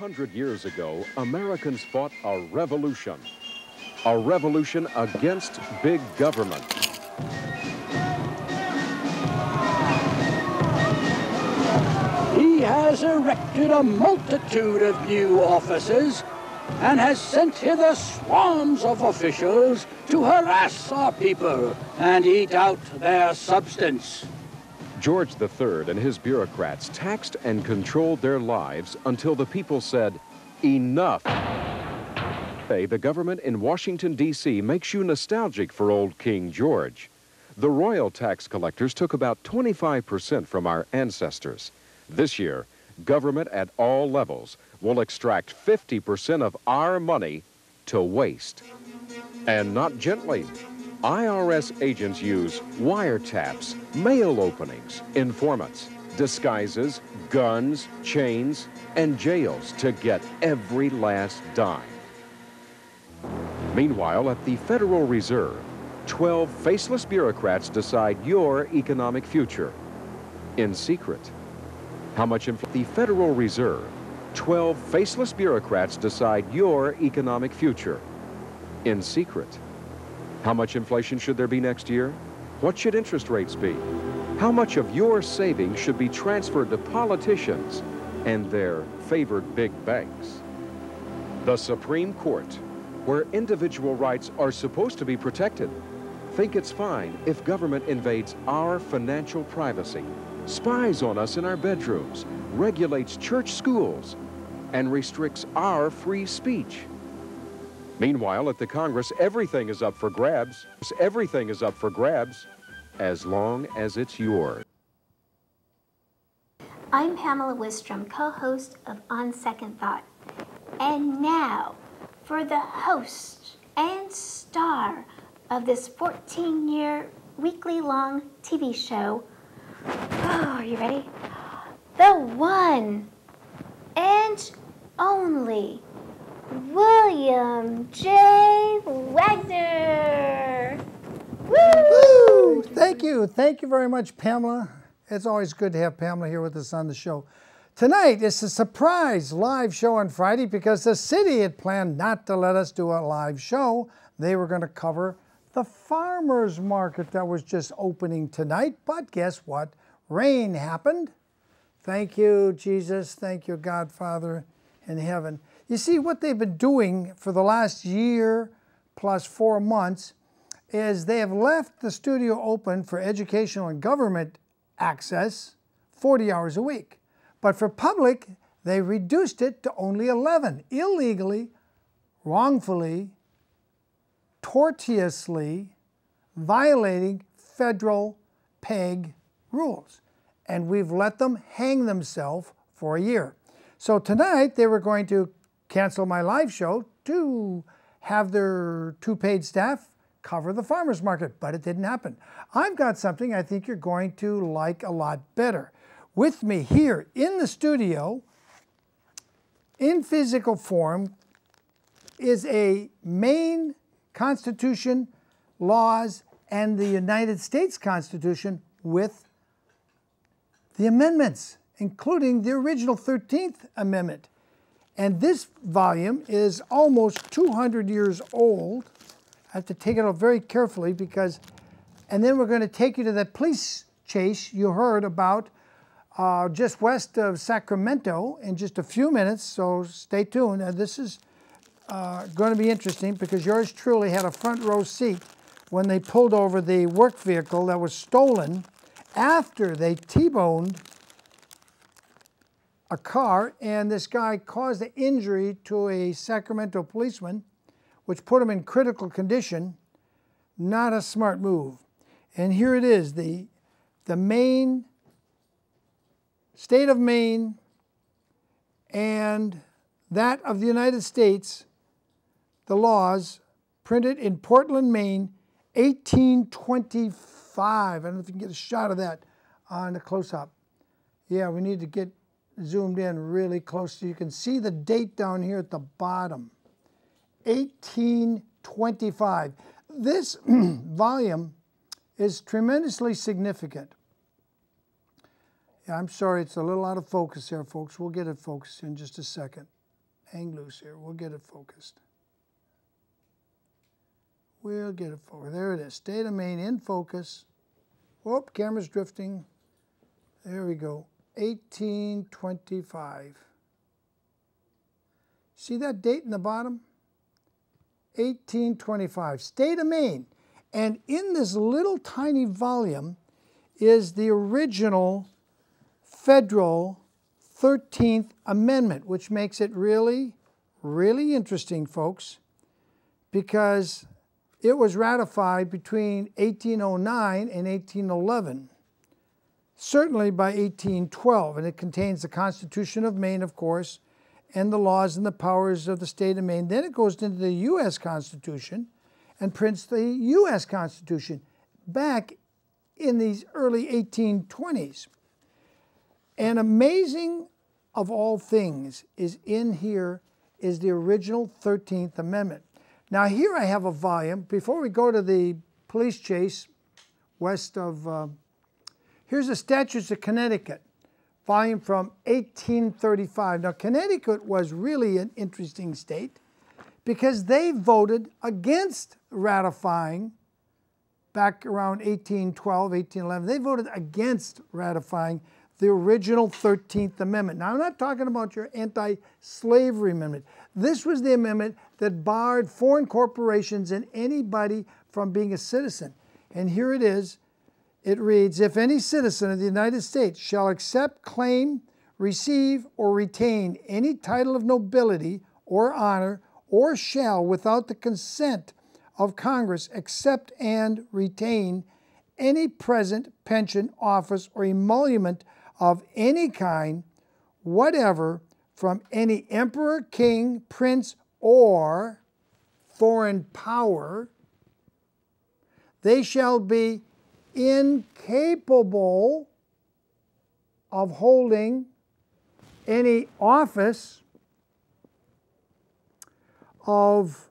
More than 200 years ago, Americans fought a revolution. A revolution against big government. He has erected a multitude of new offices and has sent hither swarms of officials to harass our people and eat out their substance. George III and his bureaucrats taxed and controlled their lives until the people said, enough. Hey, the government in Washington, D.C. makes you nostalgic for old King George. The royal tax collectors took about 25% from our ancestors. This year, government at all levels will extract 50% of our money to waste. And not gently. IRS agents use wiretaps, mail openings, informants, disguises, guns, chains, and jails to get every last dime. Meanwhile, at the Federal Reserve, 12 faceless bureaucrats decide your economic future in secret. How much the Federal Reserve, 12 faceless bureaucrats decide your economic future in secret. How much inflation should there be next year? What should interest rates be? How much of your savings should be transferred to politicians and their favored big banks? The Supreme Court, where individual rights are supposed to be protected, think it's fine if government invades our financial privacy, spies on us in our bedrooms, regulates church schools, and restricts our free speech. Meanwhile, at the Congress, everything is up for grabs. Everything is up for grabs as long as it's yours. I'm Pamela Wistrom, co host of On Second Thought. And now, for the host and star of this 14 year weekly long TV show. Oh, are you ready? The one and only William J. Wagener. Woo! Thank you. Thank you very much, Pamela. It's always good to have Pamela here with us on the show. Tonight is a surprise live show on Friday because the city had planned not to let us do a live show. They were going to cover the farmers market that was just opening tonight. But guess what? Rain happened. Thank you, Jesus. Thank you, Godfather in heaven. You see, what they've been doing for the last year plus four months is they have left the studio open for educational and government access 40 hours a week. But for public, they reduced it to only 11, illegally, wrongfully, tortiously violating federal PEG rules. And we've let them hang themselves for a year. So tonight they were going to cancel my live show to have their two paid staff cover the farmers market, but it didn't happen. I've got something I think you're going to like a lot better. With me here in the studio, in physical form, is a Maine Constitution, laws, and the United States Constitution with the amendments, including the original 13th Amendment. And this volume is almost 200 years old. I have to take it out very carefully because, and then we're going to take you to that police chase you heard about uh, just west of Sacramento in just a few minutes, so stay tuned. And this is uh, going to be interesting because yours truly had a front row seat when they pulled over the work vehicle that was stolen after they T-boned a car, and this guy caused an injury to a Sacramento policeman, which put him in critical condition. Not a smart move. And here it is, the, the Maine, state of Maine, and that of the United States, the laws printed in Portland, Maine, 1825. I don't know if you can get a shot of that on the close-up. Yeah, we need to get zoomed in really close so you can see the date down here at the bottom. 1825. This volume is tremendously significant. Yeah, I'm sorry, it's a little out of focus there, folks. We'll get it focused in just a second. Hang loose here. We'll get it focused. We'll get it focused. There it is. State of Maine in focus. Whoop, camera's drifting. There we go. 1825. See that date in the bottom? 1825. State of Maine. And in this little tiny volume is the original federal 13th Amendment, which makes it really, really interesting, folks, because it was ratified between 1809 and 1811, certainly by 1812, and it contains the Constitution of Maine, of course, and the laws and the powers of the state of Maine. Then it goes into the U.S. Constitution and prints the U.S. Constitution back in these early 1820s. And amazing of all things is in here is the original 13th Amendment. Now here I have a volume. Before we go to the police chase west of, uh, here's the Statutes of Connecticut, volume from 1835. Now Connecticut was really an interesting state because they voted against ratifying back around 1812, 1811. They voted against ratifying the original 13th Amendment. Now, I'm not talking about your anti slavery amendment. This was the amendment that barred foreign corporations and anybody from being a citizen. And here it is. It reads If any citizen of the United States shall accept, claim, receive, or retain any title of nobility or honor, or shall, without the consent of Congress, accept and retain any present, pension, office, or emolument of any kind, whatever, from any emperor, king, prince, or foreign power, they shall be incapable of holding any office of,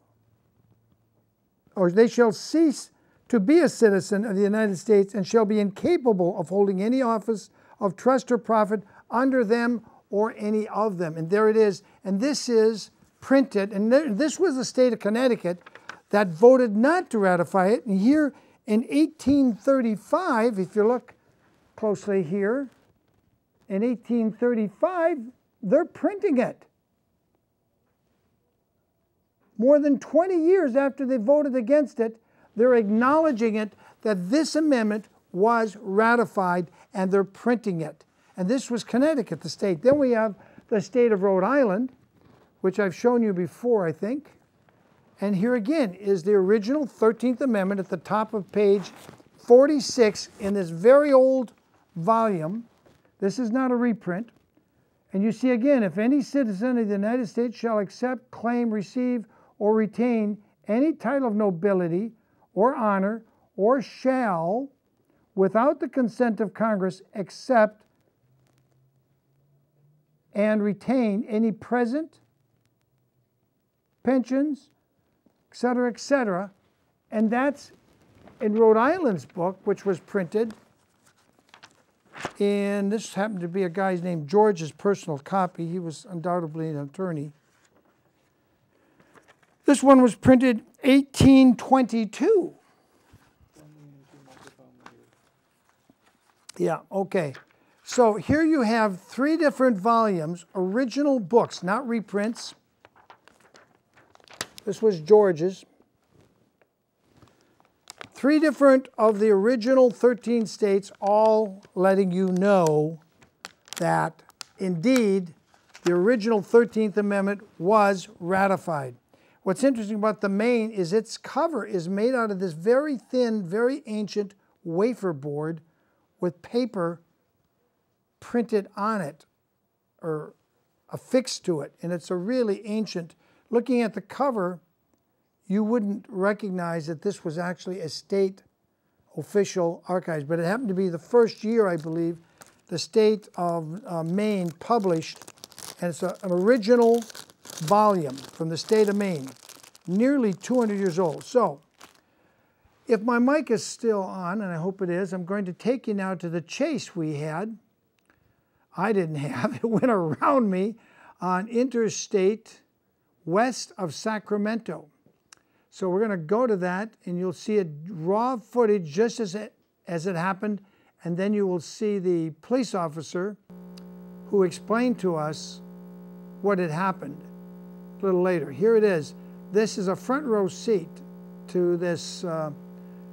or they shall cease to be a citizen of the United States and shall be incapable of holding any office of trust or profit under them or any of them. And there it is. And this is printed. And this was the state of Connecticut that voted not to ratify it. And here in 1835, if you look closely here, in 1835, they're printing it. More than 20 years after they voted against it, they're acknowledging it that this amendment was ratified and they're printing it. And this was Connecticut, the state. Then we have the state of Rhode Island, which I've shown you before, I think. And here again is the original 13th Amendment at the top of page 46 in this very old volume. This is not a reprint. And you see again, if any citizen of the United States shall accept, claim, receive, or retain any title of nobility or honor, or shall, without the consent of Congress, accept and retain any present pensions, et cetera, et cetera. And that's in Rhode Island's book, which was printed and this happened to be a guy's named George's personal copy. He was undoubtedly an attorney. This one was printed 1822. Yeah, okay. So here you have three different volumes, original books, not reprints. This was George's. Three different of the original 13 states, all letting you know that indeed the original 13th Amendment was ratified. What's interesting about the Maine is its cover is made out of this very thin, very ancient wafer board with paper printed on it or affixed to it. And it's a really ancient, looking at the cover, you wouldn't recognize that this was actually a state official archives, but it happened to be the first year, I believe, the state of uh, Maine published, and it's a, an original volume from the state of Maine, nearly 200 years old. So if my mic is still on, and I hope it is, I'm going to take you now to the chase we had I didn't have. It went around me on interstate west of Sacramento. So we're going to go to that and you'll see a raw footage just as it, as it happened. And then you will see the police officer who explained to us what had happened a little later. Here it is. This is a front row seat to this uh,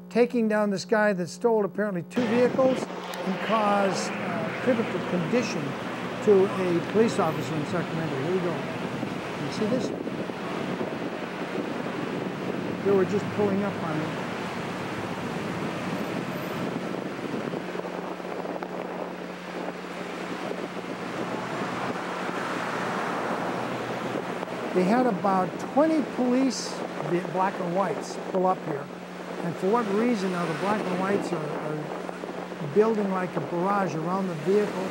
taking down this guy that stole apparently two vehicles and caused uh, critical condition to a police officer in Sacramento. Here we go. See this? They were just pulling up on him. They had about 20 police black and whites pull up here. And for what reason now the black and whites are, are building like a barrage around the vehicle.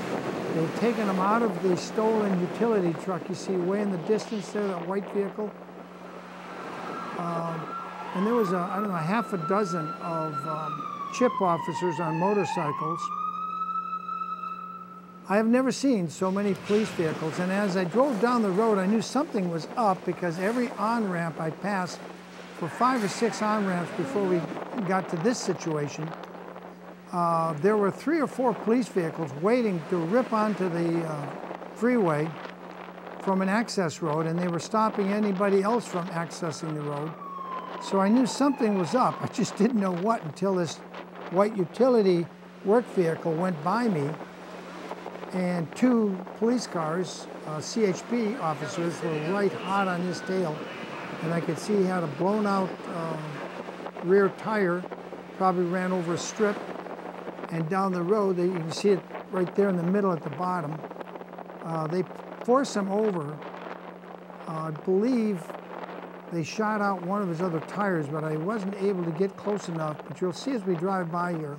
They've taken them out of the stolen utility truck you see way in the distance there, that white vehicle. Um, and there was, a, I don't know, half a dozen of um, chip officers on motorcycles. I have never seen so many police vehicles, and as I drove down the road, I knew something was up because every on-ramp I passed for five or six on-ramps before we got to this situation, uh, there were three or four police vehicles waiting to rip onto the uh, freeway from an access road, and they were stopping anybody else from accessing the road. So I knew something was up. I just didn't know what until this white utility work vehicle went by me and two police cars, uh, CHP officers, were right hot on his tail. And I could see he had a blown out uh, rear tire, probably ran over a strip. And down the road, you can see it right there in the middle at the bottom. Uh, they forced him over. Uh, I believe they shot out one of his other tires, but I wasn't able to get close enough. But you'll see as we drive by here.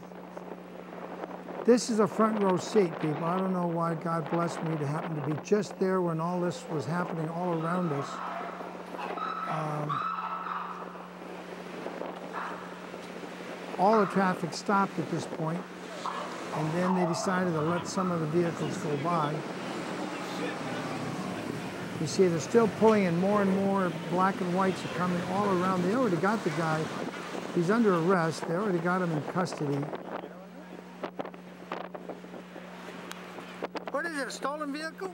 This is a front row seat, people. I don't know why God blessed me to happen to be just there when all this was happening all around us. Um, all the traffic stopped at this point, and then they decided to let some of the vehicles go by. You see, they're still pulling in more and more black and whites are coming all around. They already got the guy. He's under arrest. They already got him in custody. What is it, a stolen vehicle?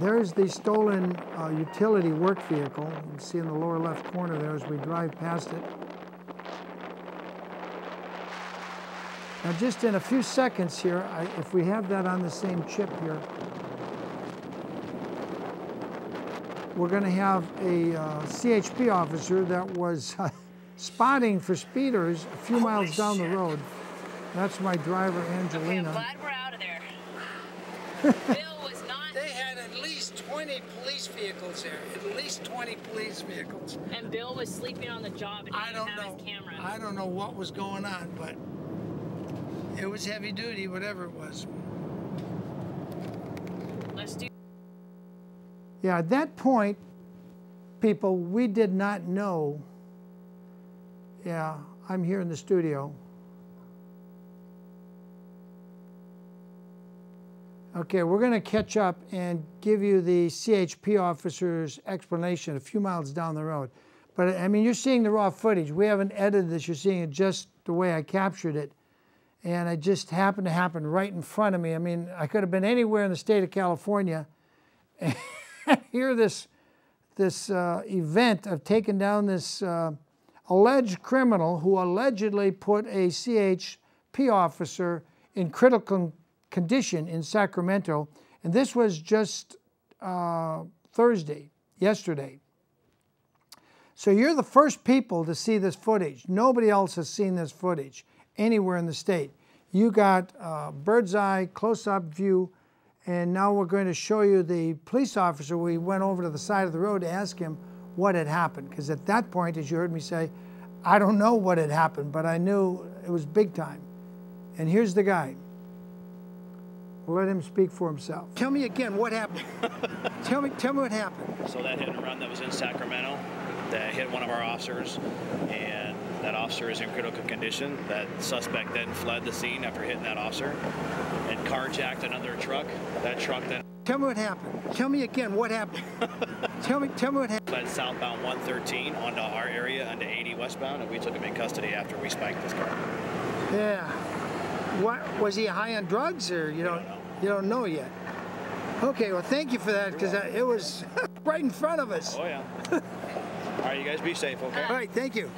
There's the stolen uh, utility work vehicle. You can see in the lower left corner there as we drive past it. Now just in a few seconds here, I, if we have that on the same chip here, we're going to have a uh, CHP officer that was uh, spotting for speeders a few Holy miles down shit. the road. That's my driver, Angelina. Okay, I'm glad we're out of there. Bill was not... They had at least 20 police vehicles there. At least 20 police vehicles. And Bill was sleeping on the job and I don't know. I don't know what was going on, but it was heavy duty, whatever it was. Let's do. Yeah, at that point, people, we did not know. Yeah, I'm here in the studio. Okay, we're going to catch up and give you the CHP officer's explanation a few miles down the road. But I mean, you're seeing the raw footage. We haven't edited this. You're seeing it just the way I captured it and it just happened to happen right in front of me. I mean, I could have been anywhere in the state of California and hear this, this uh, event of taking down this uh, alleged criminal who allegedly put a CHP officer in critical condition in Sacramento. And this was just uh, Thursday, yesterday. So you're the first people to see this footage. Nobody else has seen this footage anywhere in the state. You got a bird's eye, close-up view, and now we're going to show you the police officer. We went over to the side of the road to ask him what had happened, because at that point, as you heard me say, I don't know what had happened, but I knew it was big time. And here's the guy. We'll let him speak for himself. Tell me again what happened. tell me, tell me what happened. So that hit and run that was in Sacramento that hit one of our officers, and That officer is in critical condition. That suspect then fled the scene after hitting that officer and carjacked another truck. That truck then Tell me what happened. Tell me again what happened. tell me, tell me what happened. fled southbound 113 onto our area onto 80 westbound, and we took him in custody after we spiked this car. Yeah. What was he high on drugs or you don't don't know. you don't know yet? Okay, well thank you for that because it was right in front of us. Oh yeah. All right, you guys be safe, okay? All right, thank you.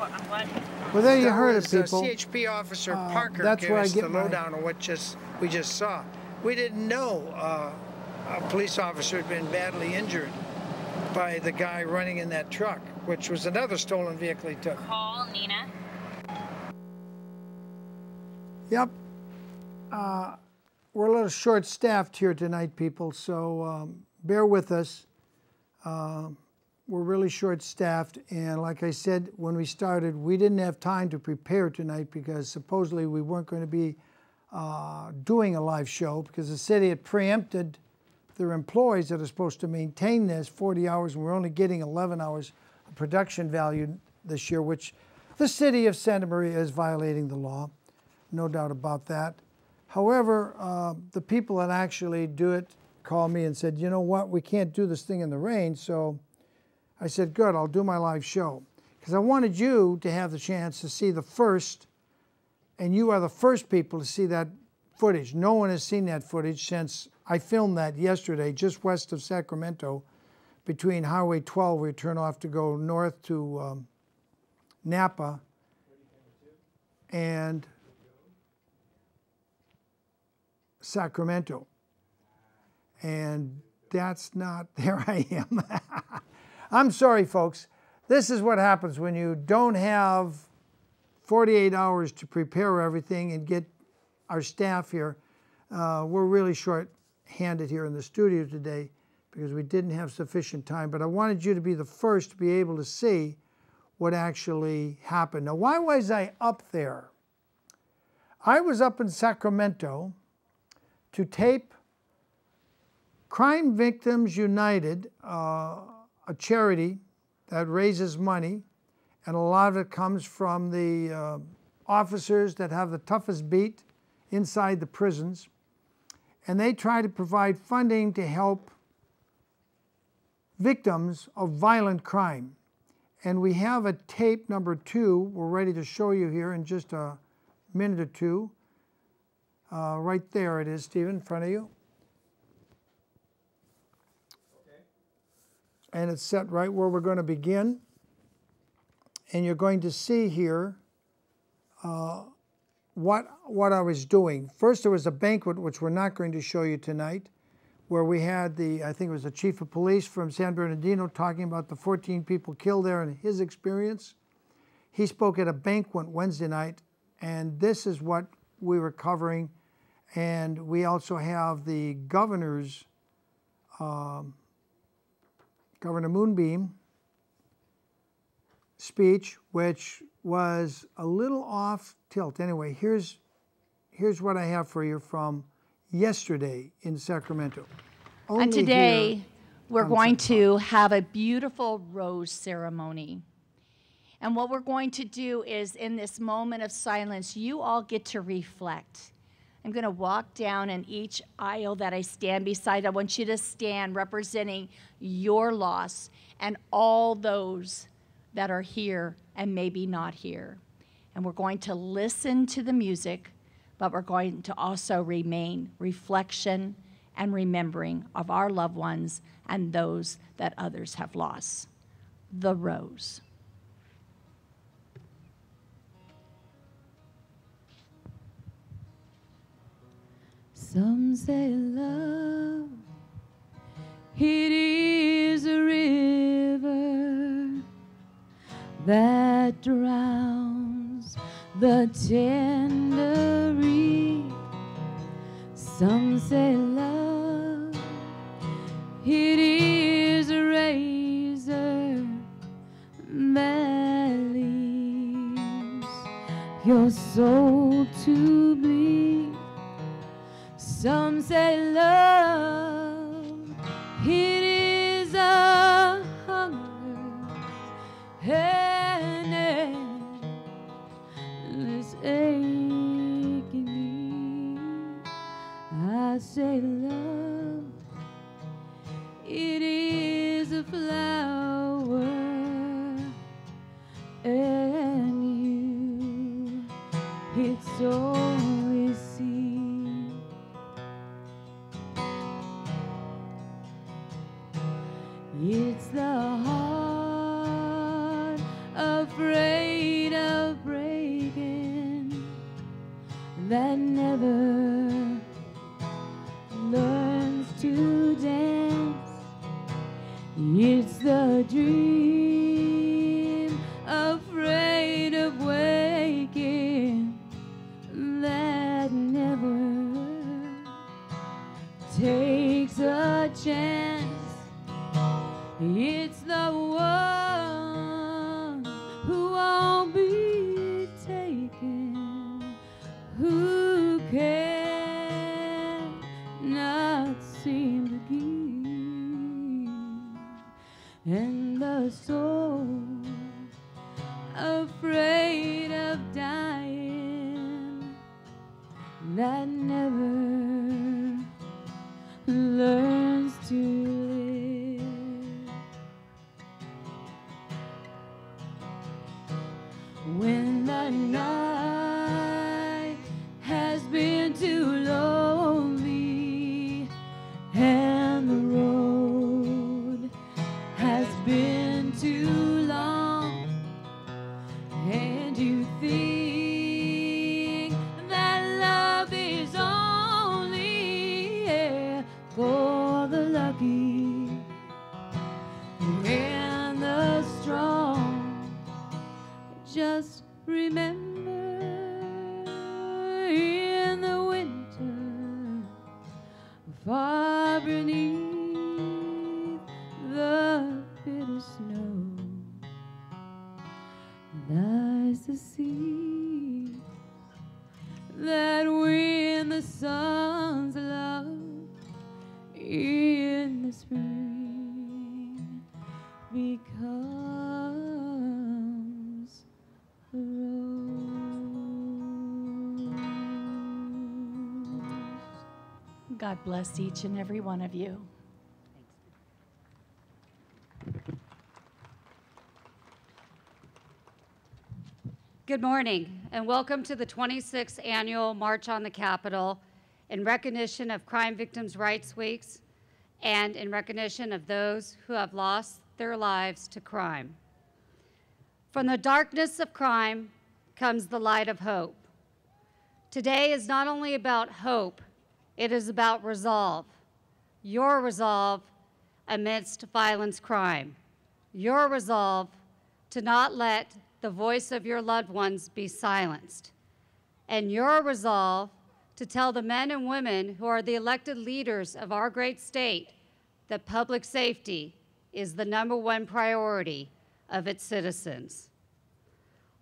That was what I'm glad. Well, there you That heard it, was, uh, people. CHP officer Uh, Parker that's gave where I get the my- lowdown on what just we just saw. We didn't know uh, a police officer had been badly injured by the guy running in that truck, which was another stolen vehicle he took. Call Nina. Yep. Uh, we're a little short-staffed here tonight, people, so um, bear with us. Uh, we're really short-staffed, and like I said when we started, we didn't have time to prepare tonight because supposedly we weren't going to be uh, doing a live show because the city had preempted their employees that are supposed to maintain this 40 hours, and we're only getting 11 hours of production value this year, which the city of Santa Maria is violating the law no doubt about that. However, uh, the people that actually do it called me and said, you know what, we can't do this thing in the rain. So I said, good, I'll do my live show. Because I wanted you to have the chance to see the first, and you are the first people to see that footage. No one has seen that footage since I filmed that yesterday, just west of Sacramento, between Highway 12, we turn off to go north to um, Napa, and Sacramento. And that's not, there I am. I'm sorry, folks. This is what happens when you don't have 48 hours to prepare everything and get our staff here. Uh, we're really short handed here in the studio today because we didn't have sufficient time. But I wanted you to be the first to be able to see what actually happened. Now, why was I up there? I was up in Sacramento to tape Crime Victims United, uh, a charity that raises money, and a lot of it comes from the uh, officers that have the toughest beat inside the prisons. And they try to provide funding to help victims of violent crime. And we have a tape number two, we're ready to show you here in just a minute or two. Uh, right there it is, Stephen, in front of you. And it's set right where we're going to begin. And you're going to see here uh, what, what I was doing. First, there was a banquet, which we're not going to show you tonight, where we had the, I think it was the chief of police from San Bernardino talking about the 14 people killed there and his experience. He spoke at a banquet Wednesday night, and this is what we were covering. And we also have the governor's, um, Governor Moonbeam speech, which was a little off tilt. Anyway, here's, here's what I have for you from yesterday in Sacramento. Only And today, we're going to have a beautiful rose ceremony. And what we're going to do is, in this moment of silence, you all get to reflect. I'm going to walk down in each aisle that I stand beside. I want you to stand representing your loss and all those that are here and maybe not here. And we're going to listen to the music, but we're going to also remain reflection and remembering of our loved ones and those that others have lost. The rose. Some say love, it is a river that drowns the tender. Some say love, it is a razor that leaves your soul to bleed. Some say love, the sun's love in the spring becomes rose. God bless each and every one of you. Good morning, and welcome to the 26th Annual March on the Capitol in recognition of Crime Victims' Rights Weeks and in recognition of those who have lost their lives to crime. From the darkness of crime comes the light of hope. Today is not only about hope, it is about resolve. Your resolve amidst violence crime. Your resolve to not let the voice of your loved ones be silenced. And your resolve to tell the men and women who are the elected leaders of our great state that public safety is the number one priority of its citizens.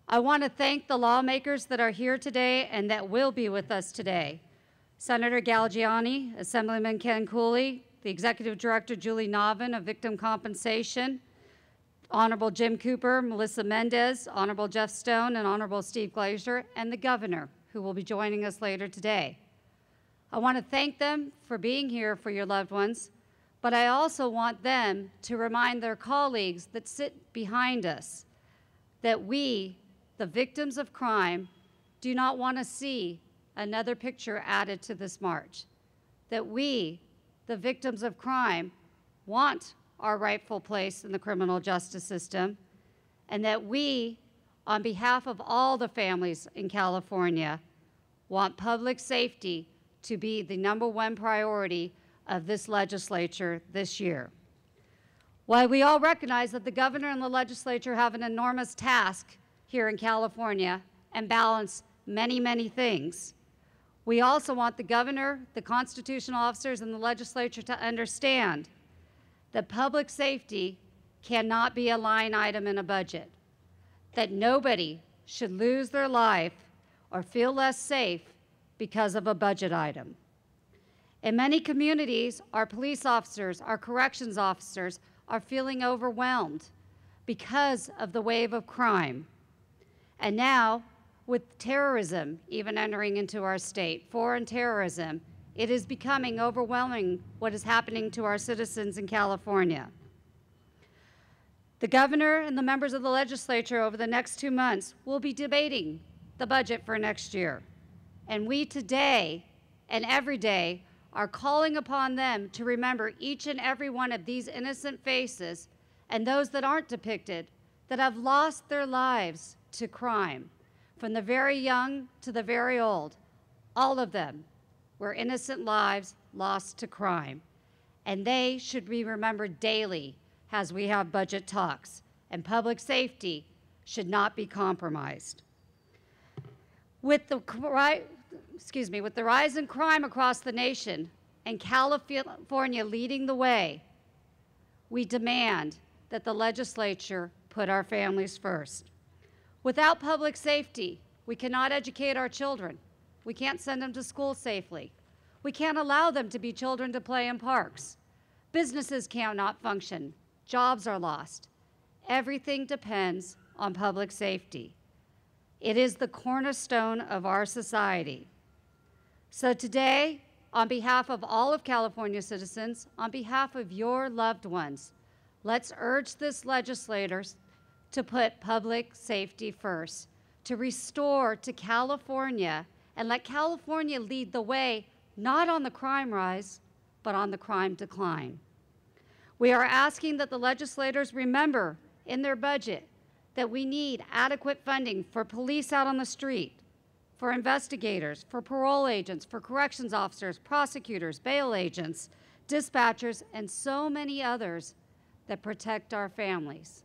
I want to thank the lawmakers that are here today and that will be with us today. Senator Galgiani, Assemblyman Ken Cooley, the Executive Director Julie Novin of Victim Compensation, Honorable Jim Cooper, Melissa Melendez, Honorable Jeff Stone, and Honorable Steve Glazer, and the Governor, who will be joining us later today. I want to thank them for being here for your loved ones, but I also want them to remind their colleagues that sit behind us that we, the victims of crime, do not want to see another picture added to this march. That we, the victims of crime, want our rightful place in the criminal justice system, and that we, on behalf of all the families in California, want public safety to be the number one priority of this legislature this year. While we all recognize that the governor and the legislature have an enormous task here in California and balance many, many things, we also want the governor, the constitutional officers, and the legislature to understand that public safety cannot be a line item in a budget, that nobody should lose their life or feel less safe because of a budget item. In many communities, our police officers, our corrections officers are feeling overwhelmed because of the wave of crime. And now, with terrorism even entering into our state, foreign terrorism It is becoming overwhelming what is happening to our citizens in California. The governor and the members of the legislature over the next two months will be debating the budget for next year. And we today and every day are calling upon them to remember each and every one of these innocent faces and those that aren't depicted that have lost their lives to crime, from the very young to the very old. All of them were innocent lives lost to crime. And they should be remembered daily as we have budget talks, and public safety should not be compromised. With the, excuse me, with the rise in crime across the nation and California leading the way, we demand that the legislature put our families first. Without public safety, we cannot educate our children. We can't send them to school safely. We can't allow them to be children to play in parks. Businesses cannot function. Jobs are lost. Everything depends on public safety. It is the cornerstone of our society. So today, on behalf of all of California citizens, on behalf of your loved ones, let's urge this legislators to put public safety first, to restore to California and let California lead the way, not on the crime rise, but on the crime decline. We are asking that the legislators remember in their budget that we need adequate funding for police out on the street, for investigators, for parole agents, for corrections officers, prosecutors, bail agents, dispatchers, and so many others that protect our families.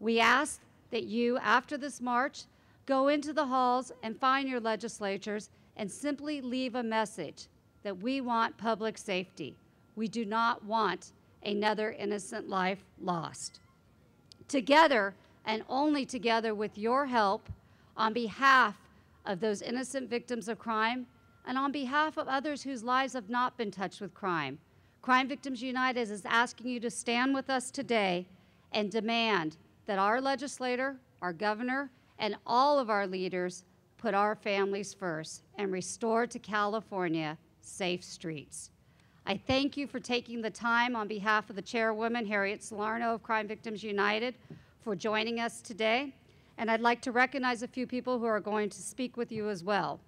We ask that you, after this march, go into the halls and find your legislatures and simply leave a message that we want public safety. We do not want another innocent life lost. Together, and only together with your help on behalf of those innocent victims of crime and on behalf of others whose lives have not been touched with crime. Crime Victims United is asking you to stand with us today and demand that our legislator, our governor, and all of our leaders put our families first and restore to California safe streets. I thank you for taking the time on behalf of the chairwoman, Harriet Salarno of Crime Victims United, for joining us today. And I'd like to recognize a few people who are going to speak with you as well.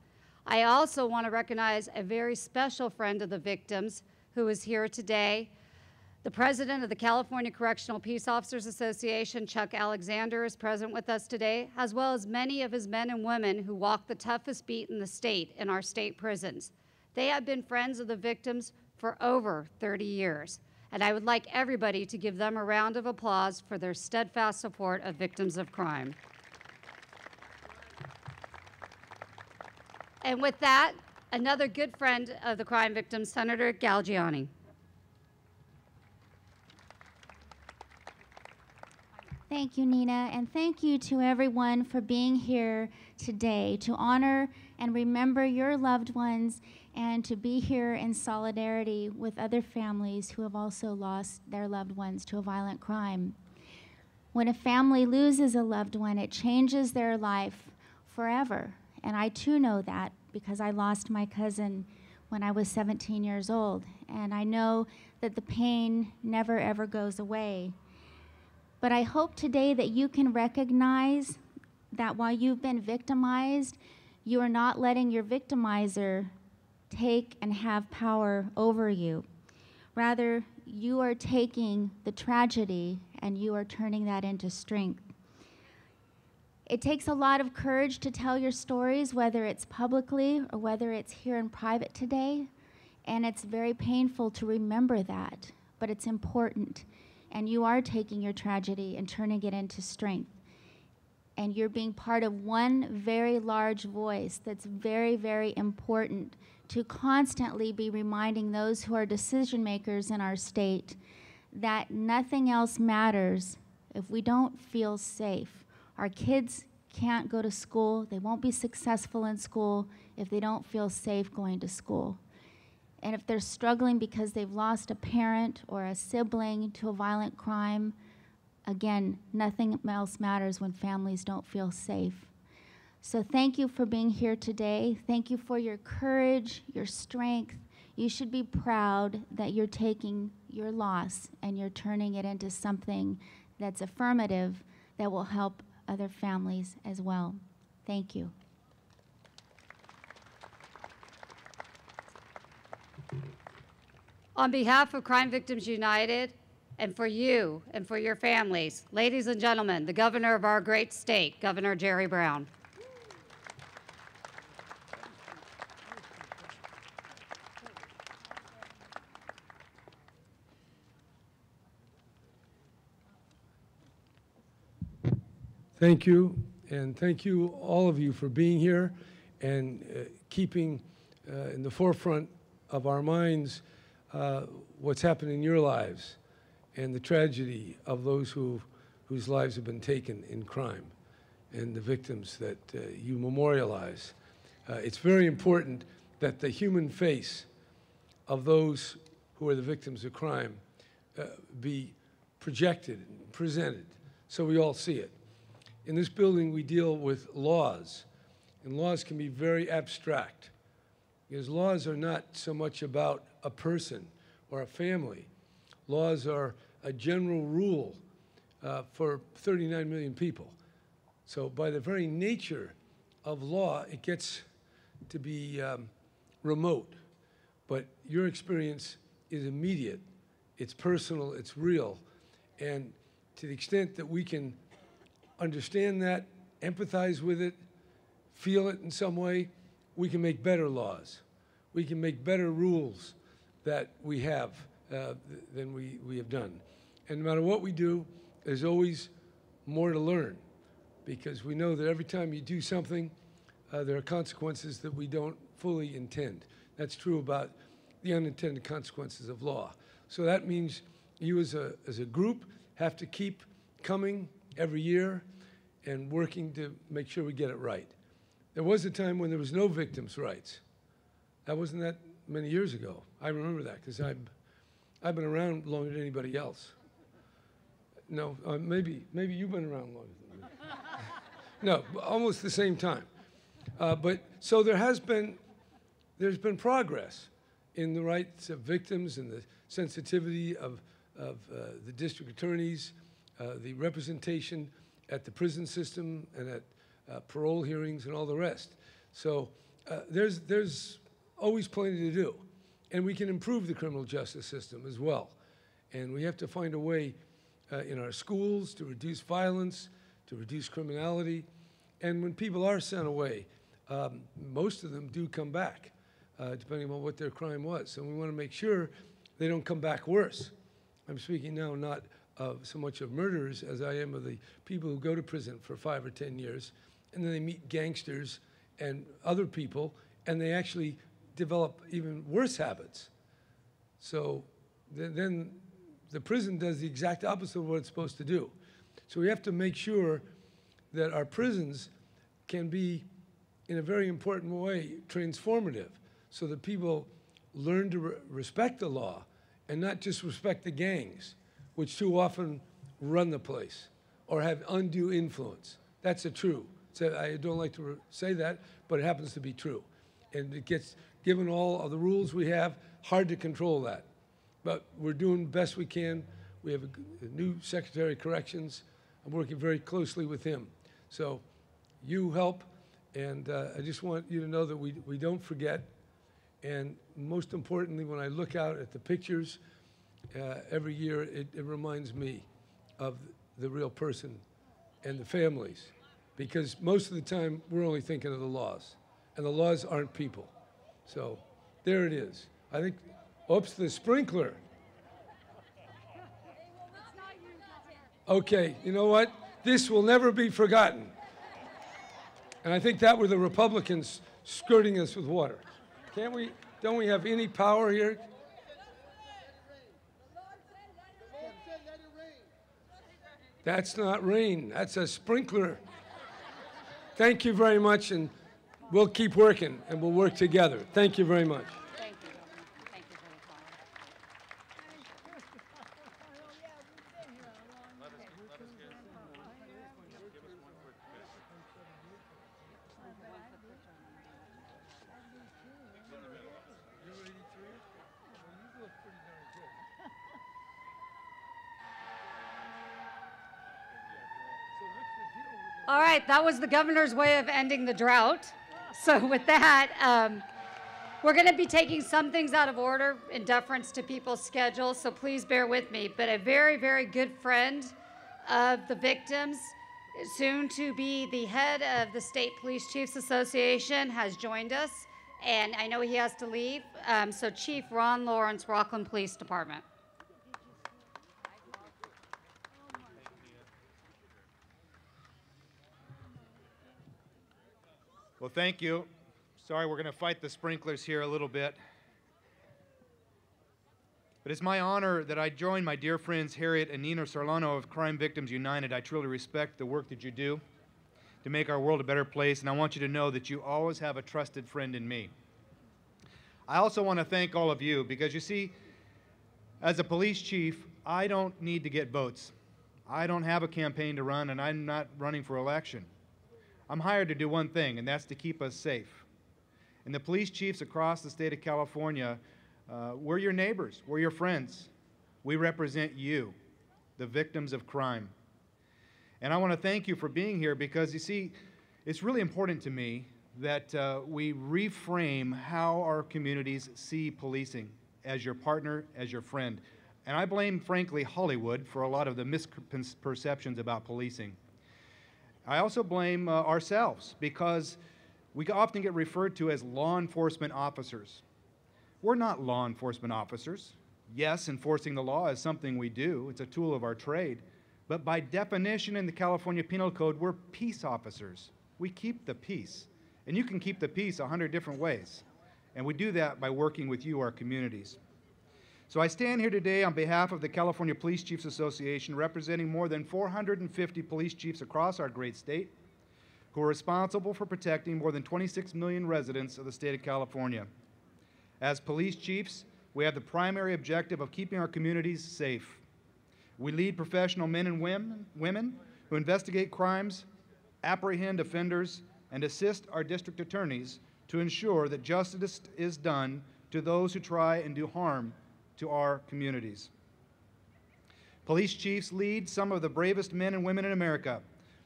I also want to recognize a very special friend of the victims who is here today. The president of the California Correctional Peace Officers Association, Chuck Alexander, is present with us today, as well as many of his men and women who walk the toughest beat in the state in our state prisons. They have been friends of the victims for over 30 years and I would like everybody to give them a round of applause for their steadfast support of victims of crime. And with that, another good friend of the crime victims, Senator Galgiani. Thank you, Nina, and thank you to everyone for being here today to honor and remember your loved ones and to be here in solidarity with other families who have also lost their loved ones to a violent crime. When a family loses a loved one, it changes their life forever. And I too know that because I lost my cousin when I was 17 years old. And I know that the pain never ever goes away. But I hope today that you can recognize that while you've been victimized, you are not letting your victimizer take and have power over you. Rather, you are taking the tragedy and you are turning that into strength. It takes a lot of courage to tell your stories, whether it's publicly or whether it's here in private today. And it's very painful to remember that, but it's important. And you are taking your tragedy and turning it into strength. And you're being part of one very large voice that's very, very important to constantly be reminding those who are decision makers in our state that nothing else matters if we don't feel safe. Our kids can't go to school, they won't be successful in school if they don't feel safe going to school. And if they're struggling because they've lost a parent or a sibling to a violent crime, again, nothing else matters when families don't feel safe. So thank you for being here today. Thank you for your courage, your strength, You should be proud that you're taking your loss and you're turning it into something that's affirmative that will help other families as well. Thank you. On behalf of Crime Victims United and for you and for your families, ladies and gentlemen, the governor of our great state, Governor Jerry Brown. Thank you, and thank you, all of you, for being here and uh, keeping uh, in the forefront of our minds uh, what's happened in your lives and the tragedy of those who, whose lives have been taken in crime and the victims that uh, you memorialize. Uh, it's very important that the human face of those who are the victims of crime uh, be projected, and presented, so we all see it. In this building, we deal with laws, and laws can be very abstract because laws are not so much about a person or a family. Laws are a general rule uh, for 39 million people. So, by the very nature of law, it gets to be um, remote. But your experience is immediate, it's personal, it's real. And to the extent that we can understand that, empathize with it, feel it in some way, we can make better laws. We can make better rules that we have uh, than we, we have done. And no matter what we do, there's always more to learn because we know that every time you do something, uh, there are consequences that we don't fully intend. That's true about the unintended consequences of law. So that means you as a, as a group have to keep coming every year and working to make sure we get it right. There was a time when there was no victims' rights. That wasn't that many years ago. I remember that because I've, I've been around longer than anybody else. No, uh, maybe, maybe you've been around longer than me. no, almost the same time. Uh, but so there has been, there's been progress in the rights of victims and the sensitivity of, of uh, the district attorneys, uh, the representation at the prison system and at uh, parole hearings and all the rest. So uh, there's, there's always plenty to do. And we can improve the criminal justice system as well. And we have to find a way uh, in our schools to reduce violence, to reduce criminality. And when people are sent away, um, most of them do come back, uh, depending on what their crime was. And we want to make sure they don't come back worse. I'm speaking now not of so much of murderers as I am of the people who go to prison for five or 10 years, and then they meet gangsters and other people, and they actually develop even worse habits. So th then the prison does the exact opposite of what it's supposed to do. So we have to make sure that our prisons can be, in a very important way, transformative, so that people learn to re respect the law and not just respect the gangs which too often run the place or have undue influence. That's a true. So I don't like to say that, but it happens to be true. And it gets, given all of the rules we have, hard to control that. But we're doing best we can. We have a, a new Secretary of Corrections. I'm working very closely with him. So you help, and uh, I just want you to know that we, we don't forget. And most importantly, when I look out at the pictures, uh, every year it, it reminds me of the real person and the families. Because most of the time, we're only thinking of the laws, and the laws aren't people. So there it is. I think, oops, the sprinkler. Okay, you know what? This will never be forgotten. And I think that were the Republicans skirting us with water. Can't we, don't we have any power here? That's not rain, that's a sprinkler. Thank you very much, and we'll keep working and we'll work together. Thank you very much. All right, that was the governor's way of ending the drought. So with that, um, we're going to be taking some things out of order in deference to people's schedules, so please bear with me. But a very, very good friend of the victims, soon to be the head of the State Police Chiefs Association, has joined us. And I know he has to leave. Um, so, Chief Ron Lawrence, Rocklin Police Department. Well, thank you. Sorry, we're going to fight the sprinklers here a little bit. But it's my honor that I join my dear friends Harriet and Nina Salarno of Crime Victims United. I truly respect the work that you do to make our world a better place, and I want you to know that you always have a trusted friend in me. I also want to thank all of you because you see, as a police chief, I don't need to get votes. I don't have a campaign to run, and I'm not running for election. I'm hired to do one thing, and that's to keep us safe. And the police chiefs across the state of California, uh, we're your neighbors, we're your friends. We represent you, the victims of crime. And I want to thank you for being here because you see, it's really important to me that uh, we reframe how our communities see policing as your partner, as your friend. And I blame, frankly, Hollywood for a lot of the misperceptions about policing. I also blame uh, ourselves because we often get referred to as law enforcement officers. We're not law enforcement officers. Yes, enforcing the law is something we do, it's a tool of our trade. But by definition in the California Penal Code, we're peace officers. We keep the peace. And you can keep the peace a hundred different ways. And we do that by working with you, our communities. So I stand here today on behalf of the California Police Chiefs Association, representing more than 450 police chiefs across our great state who are responsible for protecting more than 26 million residents of the state of California. As police chiefs, we have the primary objective of keeping our communities safe. We lead professional men and women, women who investigate crimes, apprehend offenders, and assist our district attorneys to ensure that justice is done to those who try and do harm to our communities. Police chiefs lead some of the bravest men and women in America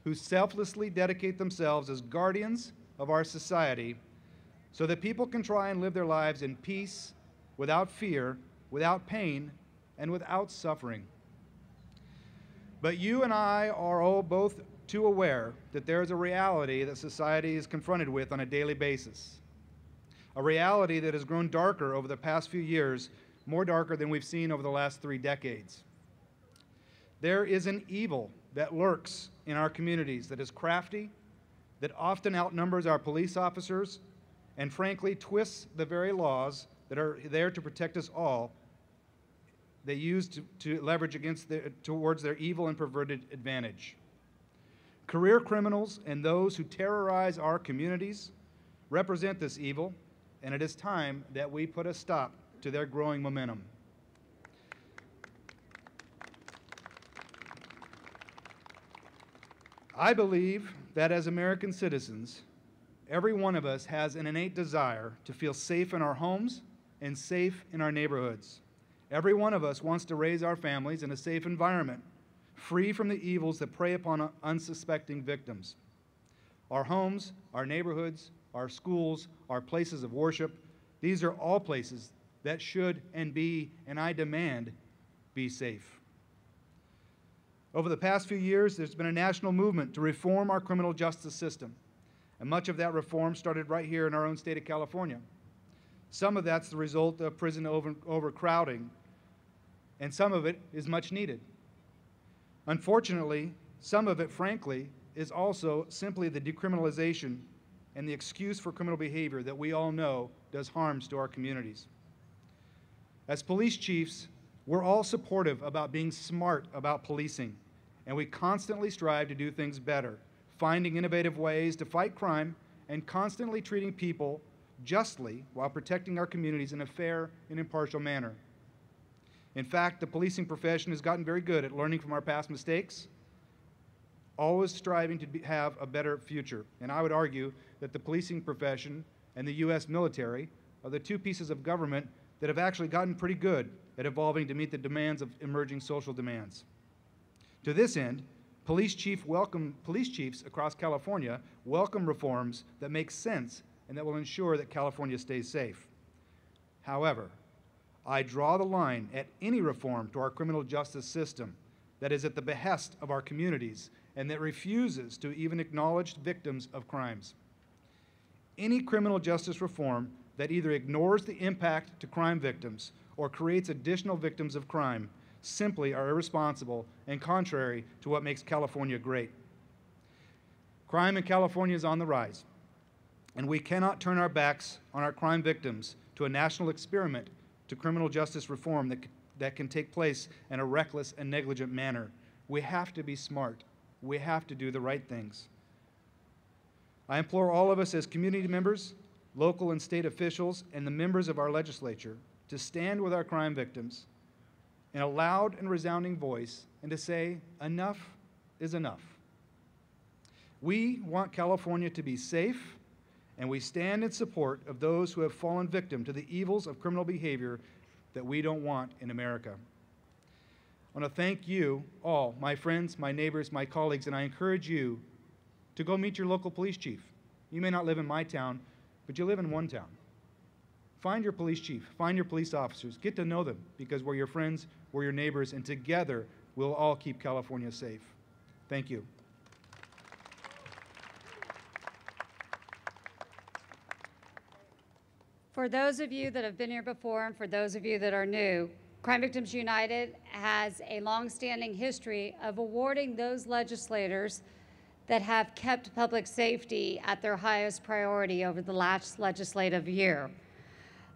who selflessly dedicate themselves as guardians of our society so that people can try and live their lives in peace, without fear, without pain, and without suffering. But you and I are all both too aware that there is a reality that society is confronted with on a daily basis. A reality that has grown darker over the past few years more darker than we've seen over the last three decades. There is an evil that lurks in our communities that is crafty, that often outnumbers our police officers, and frankly twists the very laws that are there to protect us all. They use to, to leverage against the, towards their evil and perverted advantage. Career criminals and those who terrorize our communities represent this evil, and it is time that we put a stop to their growing momentum. I believe that as American citizens, every one of us has an innate desire to feel safe in our homes and safe in our neighborhoods. Every one of us wants to raise our families in a safe environment, free from the evils that prey upon unsuspecting victims. Our homes, our neighborhoods, our schools, our places of worship, these are all places that should and be, and I demand, be safe. Over the past few years, there's been a national movement to reform our criminal justice system. And much of that reform started right here in our own state of California. Some of that's the result of prison over, overcrowding, and some of it is much needed. Unfortunately, some of it, frankly, is also simply the decriminalization and the excuse for criminal behavior that we all know does harms to our communities. As police chiefs, we're all supportive about being smart about policing, and we constantly strive to do things better, finding innovative ways to fight crime and constantly treating people justly while protecting our communities in a fair and impartial manner. In fact, the policing profession has gotten very good at learning from our past mistakes, always striving to be, have a better future. And I would argue that the policing profession and the U.S. military are the two pieces of government that have actually gotten pretty good at evolving to meet the demands of emerging social demands. To this end, Police, chief welcome, police chiefs across California welcome reforms that make sense and that will ensure that California stays safe. However, I draw the line at any reform to our criminal justice system that is at the behest of our communities and that refuses to even acknowledge victims of crimes. Any criminal justice reform that either ignores the impact to crime victims or creates additional victims of crime simply are irresponsible and contrary to what makes California great. Crime in California is on the rise, and we cannot turn our backs on our crime victims to a national experiment to criminal justice reform that, that can take place in a reckless and negligent manner. We have to be smart. We have to do the right things. I implore all of us as community members, local and state officials, and the members of our legislature to stand with our crime victims in a loud and resounding voice and to say, enough is enough. We want California to be safe, and we stand in support of those who have fallen victim to the evils of criminal behavior that we don't want in America. I want to thank you all, my friends, my neighbors, my colleagues, and I encourage you to go meet your local police chief. You may not live in my town, but you live in one town. Find your police chief, find your police officers, get to know them because we're your friends, we're your neighbors, and together we'll all keep California safe. Thank you. For those of you that have been here before and for those of you that are new, Crime Victims United has a long-standing history of awarding those legislators that have kept public safety at their highest priority over the last legislative year.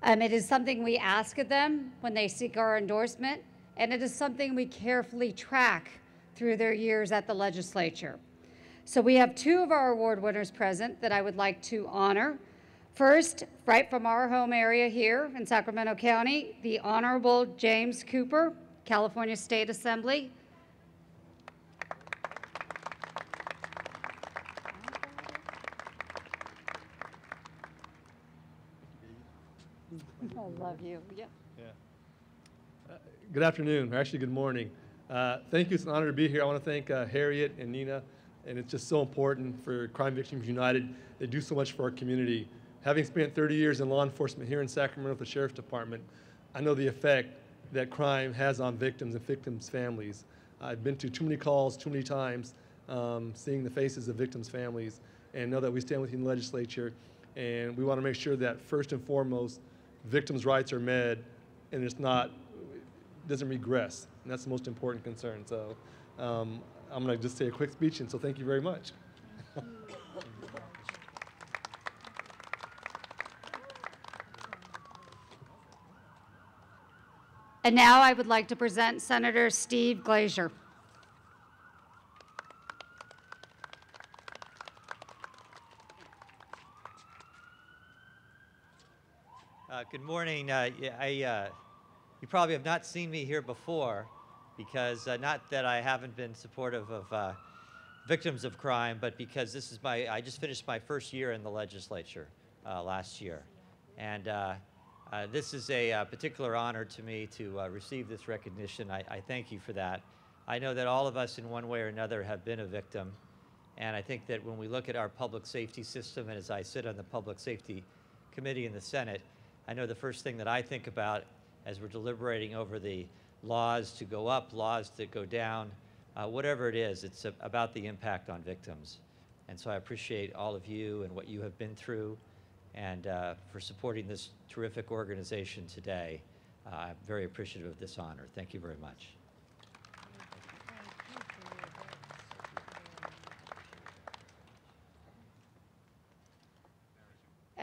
Um, it is something we ask of them when they seek our endorsement, and it is something we carefully track through their years at the legislature. So we have two of our award winners present that I would like to honor. First, right from our home area here in Sacramento County, the Honorable James Cooper, California State Assembly. I love you. Yeah. Good afternoon, or actually good morning. Uh, thank you, it's an honor to be here. I want to thank uh, Harriet and Nina, and it's just so important for Crime Victims United. They do so much for our community. Having spent 30 years in law enforcement here in Sacramento with the Sheriff's Department, I know the effect that crime has on victims and victims' families. I've been to too many calls, too many times, um, seeing the faces of victims' families, and know that we stand with you in the legislature, and we want to make sure that first and foremost, victims' rights are met, and it's not doesn't regress, and that's the most important concern. So um, I'm going to just say a quick speech, and so thank you very much. And now I would like to present Senator Steve Glazer. Good morning. Uh, I, uh, you probably have not seen me here before because uh, not that I haven't been supportive of uh, victims of crime, but because this is my, I just finished my first year in the legislature uh, last year. And uh, this is a particular honor to me to receive this recognition. I, I thank you for that. I know that all of us in one way or another have been a victim. And I think that when we look at our public safety system, and as I sit on the Public Safety Committee in the Senate, I know the first thing that I think about as we're deliberating over the laws to go up, laws to go down, uh, whatever it is, it's a, about the impact on victims. And so I appreciate all of you and what you have been through and uh, for supporting this terrific organization today. Uh, I'm very appreciative of this honor. Thank you very much.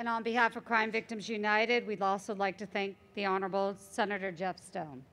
And on behalf of Crime Victims United, we'd also like to thank the Honorable Senator Jeff Stone.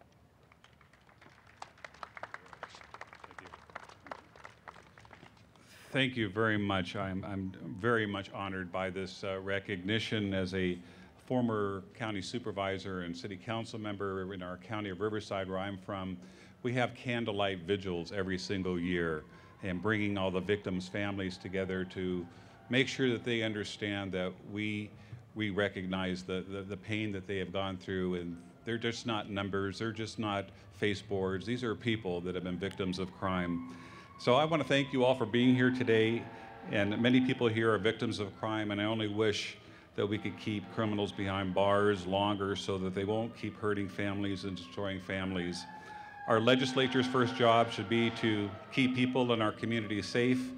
Thank you very much. I'm, I'm very much honored by this uh, recognition as a former county supervisor and city council member in our county of Riverside, where I'm from. We have candlelight vigils every single year and bringing all the victims' families together to make sure that they understand that we we recognize the, the, the, pain that they have gone through and they're just not numbers they're just not face boards these are people that have been victims of crime So I want to thank you all for being here today. And many people here are victims of crime, and I only wish that we could keep criminals behind bars longer so that they won't keep hurting families and destroying families. Our legislature's first job should be to keep people in our community safe,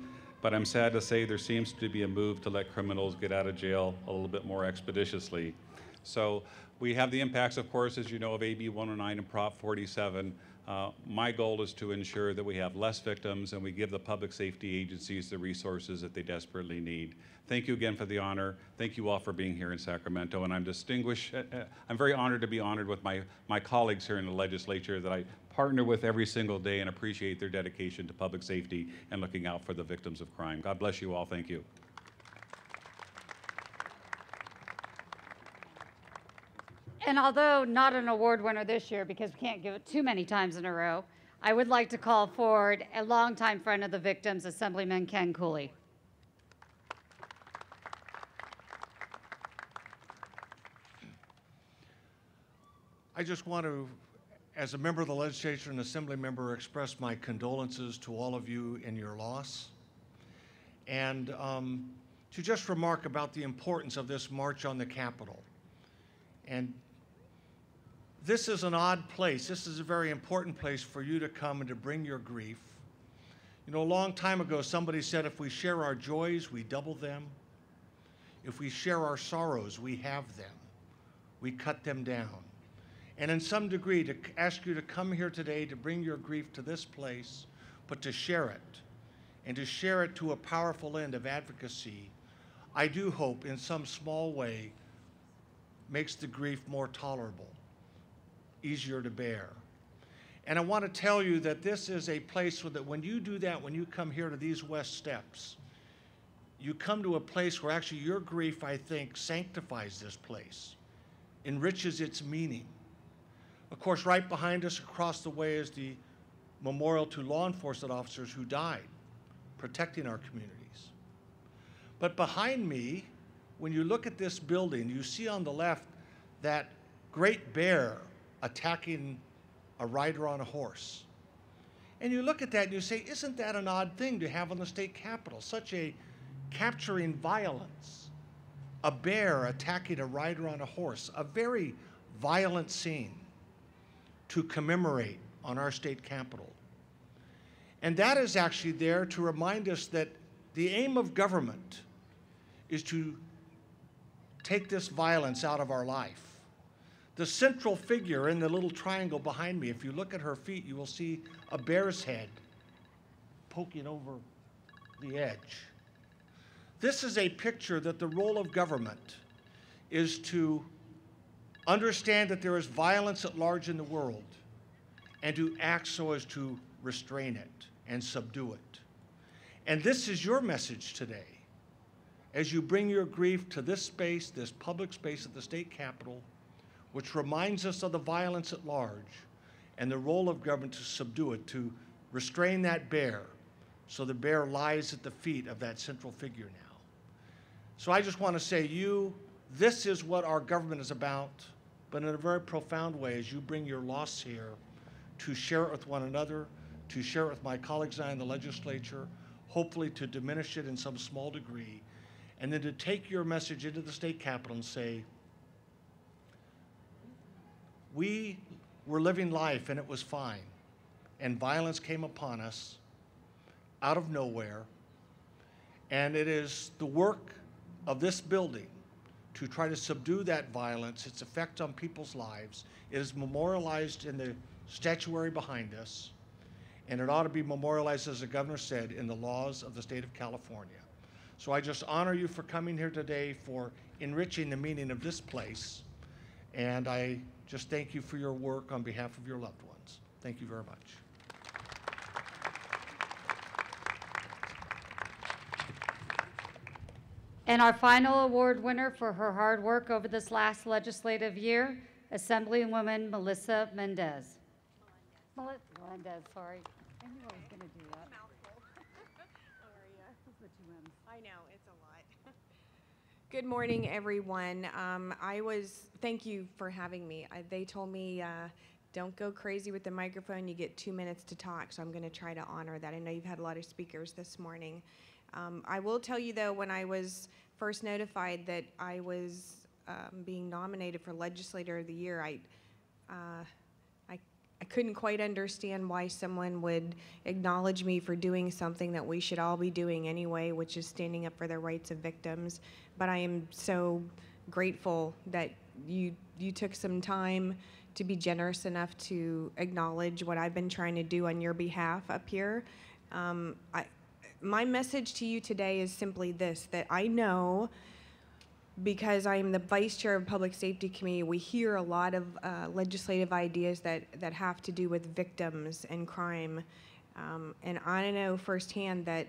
but I'm sad to say there seems to be a move to let criminals get out of jail a little bit more expeditiously. So we have the impacts, of course, as you know, of AB 109 and Prop 47. Uh, my goal is to ensure that we have less victims and we give the public safety agencies the resources that they desperately need. Thank you again for the honor. Thank you all for being here in Sacramento. And I'm distinguished, uh, uh, I'm very honored to be honored with my, my colleagues here in the legislature that I partner with every single day and appreciate their dedication to public safety and looking out for the victims of crime. God bless you all. Thank you. And although not an award winner this year because we can't give it too many times in a row, I would like to call forward a longtime friend of the victims, Assemblyman Ken Cooley. I just want to, as a member of the legislature and assembly member, express my condolences to all of you in your loss. And um, to just remark about the importance of this march on the Capitol. And this is an odd place. This is a very important place for you to come and to bring your grief. You know, a long time ago, somebody said if we share our joys, we double them. If we share our sorrows, we have them. We cut them down. And in some degree, to ask you to come here today to bring your grief to this place, but to share it, and to share it to a powerful end of advocacy, I do hope in some small way makes the grief more tolerable easier to bear. And I want to tell you that this is a place where that when you do that, when you come here to these West Steps, you come to a place where actually your grief, I think, sanctifies this place, enriches its meaning. Of course, right behind us across the way is the memorial to law enforcement officers who died protecting our communities. But behind me, when you look at this building, you see on the left that great bear attacking a rider on a horse. And you look at that and you say, isn't that an odd thing to have on the state capitol? Such a capturing violence. A bear attacking a rider on a horse, a very violent scene to commemorate on our state capitol. And that is actually there to remind us that the aim of government is to take this violence out of our life. The central figure in the little triangle behind me, if you look at her feet, you will see a bear's head poking over the edge. This is a picture that the role of government is to understand that there is violence at large in the world and to act so as to restrain it and subdue it. And this is your message today as you bring your grief to this space, this public space at the state capitol which reminds us of the violence at large and the role of government to subdue it, to restrain that bear so the bear lies at the feet of that central figure now. So I just want to say, you, this is what our government is about, but in a very profound way as you bring your loss here to share it with one another, to share it with my colleagues and I in the legislature, hopefully to diminish it in some small degree, and then to take your message into the state capitol and say, we were living life and it was fine. And violence came upon us out of nowhere. And it is the work of this building to try to subdue that violence, its effect on people's lives. It is memorialized in the statuary behind us, and it ought to be memorialized, as the governor said, in the laws of the state of California. So I just honor you for coming here today, for enriching the meaning of this place, and I just thank you for your work on behalf of your loved ones. Thank you very much. And our final award winner for her hard work over this last legislative year, Assemblywoman Melissa Mendez. Melissa Melendez, sorry. I knew I was going to do that. I know, it's a lot. Good morning, everyone. Um, I was, thank you for having me. I, they told me uh, don't go crazy with the microphone. You get two minutes to talk, so I'm going to try to honor that. I know you've had a lot of speakers this morning. Um, I will tell you, though, when I was first notified that I was um, being nominated for Legislator of the Year, I, uh, I, I couldn't quite understand why someone would acknowledge me for doing something that we should all be doing anyway, which is standing up for the rights of victims. But I am so grateful that you you took some time to be generous enough to acknowledge what I've been trying to do on your behalf up here. Um, I, my message to you today is simply this: that I know because I'm the vice chair of public safety committee, we hear a lot of uh, legislative ideas that, that have to do with victims and crime. Um, and I know firsthand that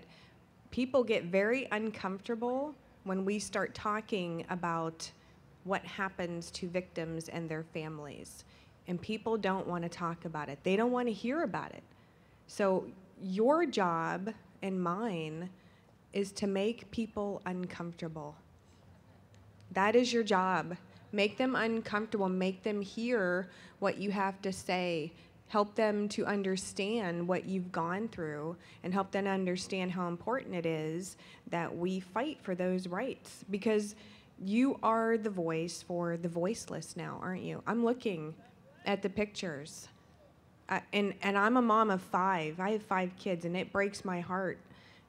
people get very uncomfortable when we start talking about what happens to victims and their families. And people don't want to talk about it, they don't want to hear about it. So, your job and mine is to make people uncomfortable. That is your job. Make them uncomfortable, make them hear what you have to say. Help them to understand what you've gone through and help them understand how important it is that we fight for those rights because you are the voice for the voiceless now, aren't you? I'm looking at the pictures. Uh, and, and I'm a mom of five. I have five kids, and it breaks my heart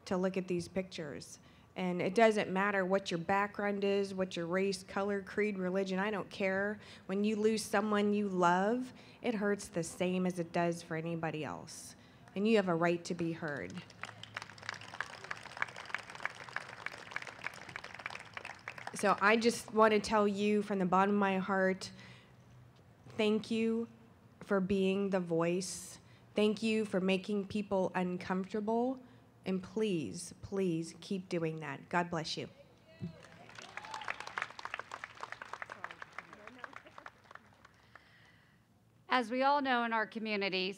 to look at these pictures. And it doesn't matter what your background is, what your race, color, creed, religion, I don't care. When you lose someone you love, it hurts the same as it does for anybody else. And you have a right to be heard. So I just want to tell you from the bottom of my heart thank you for being the voice. Thank you for making people uncomfortable. And please, please keep doing that. God bless you. As we all know in our communities,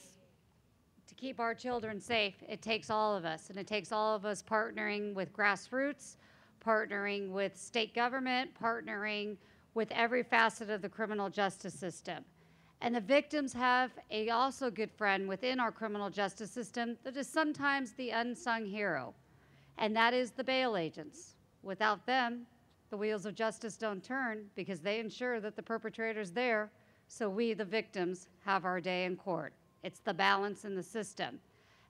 to keep our children safe, it takes all of us, and it takes all of us partnering with grassroots, partnering with state government, partnering with every facet of the criminal justice system. And the victims have a also good friend within our criminal justice system that is sometimes the unsung hero, and that is the bail agents. Without them, the wheels of justice don't turn because they ensure that the perpetrator's there, so we, the victims, have our day in court. It's the balance in the system.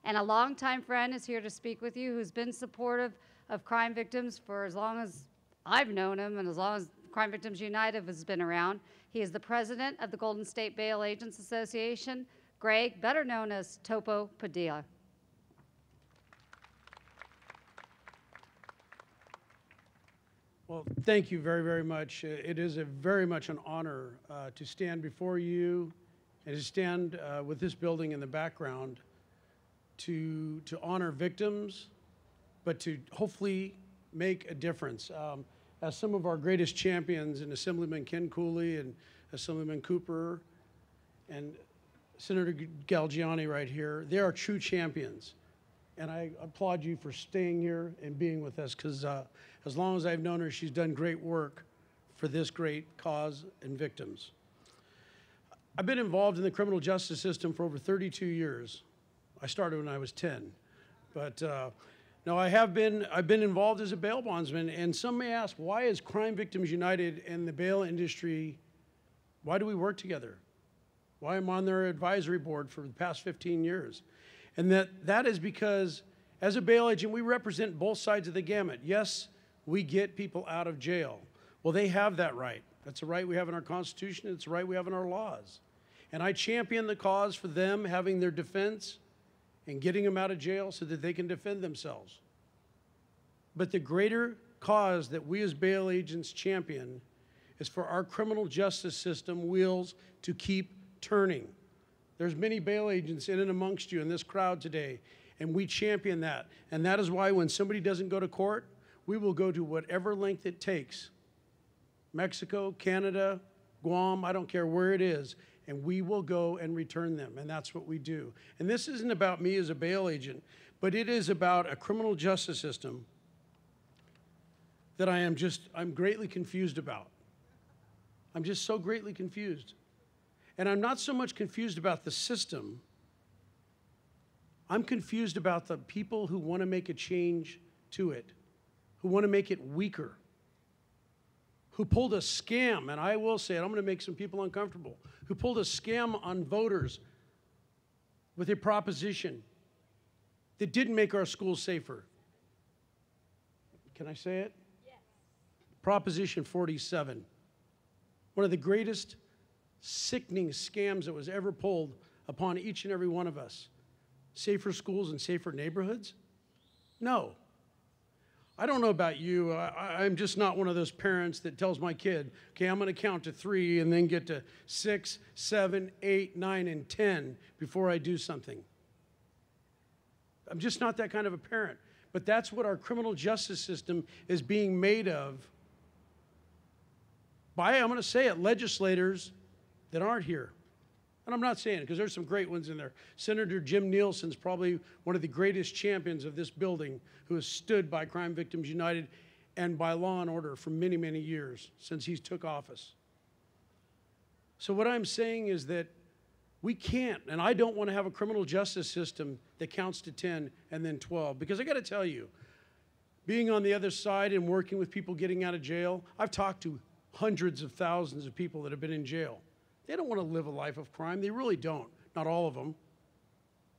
And a longtime friend is here to speak with you who's been supportive of crime victims for as long as I've known him and as long as Crime Victims United has been around. He is the president of the Golden State Bail Agents Association, Greg, better known as Topo Padilla. Well, thank you very, very much. Uh, It is a very much an honor uh, to stand before you and to stand uh, with this building in the background to, to honor victims, but to hopefully make a difference. Um, as some of our greatest champions, and Assemblyman Ken Cooley and Assemblyman Cooper and Senator Galgiani right here, they are true champions. And I applaud you for staying here and being with us because uh, as long as I've known her, she's done great work for this great cause and victims. I've been involved in the criminal justice system for over 32 years. I started when I was 10. But uh, now I have been, I've been involved as a bail bondsman, and some may ask, why is Crime Victims United and the bail industry, why do we work together? Why am I on their advisory board for the past 15 years? And that, that is because as a bail agent, we represent both sides of the gamut. Yes, we get people out of jail. Well, they have that right. That's a right we have in our Constitution, it's a right we have in our laws. And I champion the cause for them having their defense and getting them out of jail so that they can defend themselves. But the greater cause that we as bail agents champion is for our criminal justice system wheels to keep turning. There's many bail agents in and amongst you in this crowd today, and we champion that. And that is why when somebody doesn't go to court, we will go to whatever length it takes. Mexico, Canada, Guam, I don't care where it is, and we will go and return them. And that's what we do. And this isn't about me as a bail agent, but it is about a criminal justice system that I am just, I'm greatly confused about. I'm just so greatly confused. And I'm not so much confused about the system, I'm confused about the people who want to make a change to it, who want to make it weaker, who pulled a scam, and I will say it, I'm going to make some people uncomfortable, who pulled a scam on voters with a proposition that didn't make our schools safer. Can I say it? Yes. Proposition 47. One of the greatest sickening scams that was ever pulled upon each and every one of us. Safer schools and safer neighborhoods? No. I don't know about you. I, am just not one of those parents that tells my kid, okay, I'm going to count to three and then get to six, seven, eight, nine, and 10 before I do something. I'm just not that kind of a parent. But that's what our criminal justice system is being made of by, I'm going to say it, legislators that aren't here. And I'm not saying it because there's some great ones in there. Senator Jim Nielsen's probably one of the greatest champions of this building who has stood by Crime Victims United and by law and order for many, many years since he's took office. So what I'm saying is that we can't, and I don't want to have a criminal justice system that counts to 10 and then 12. Because I got to tell you, being on the other side and working with people getting out of jail, I've talked to hundreds of thousands of people that have been in jail. They don't want to live a life of crime. They really don't. Not all of them.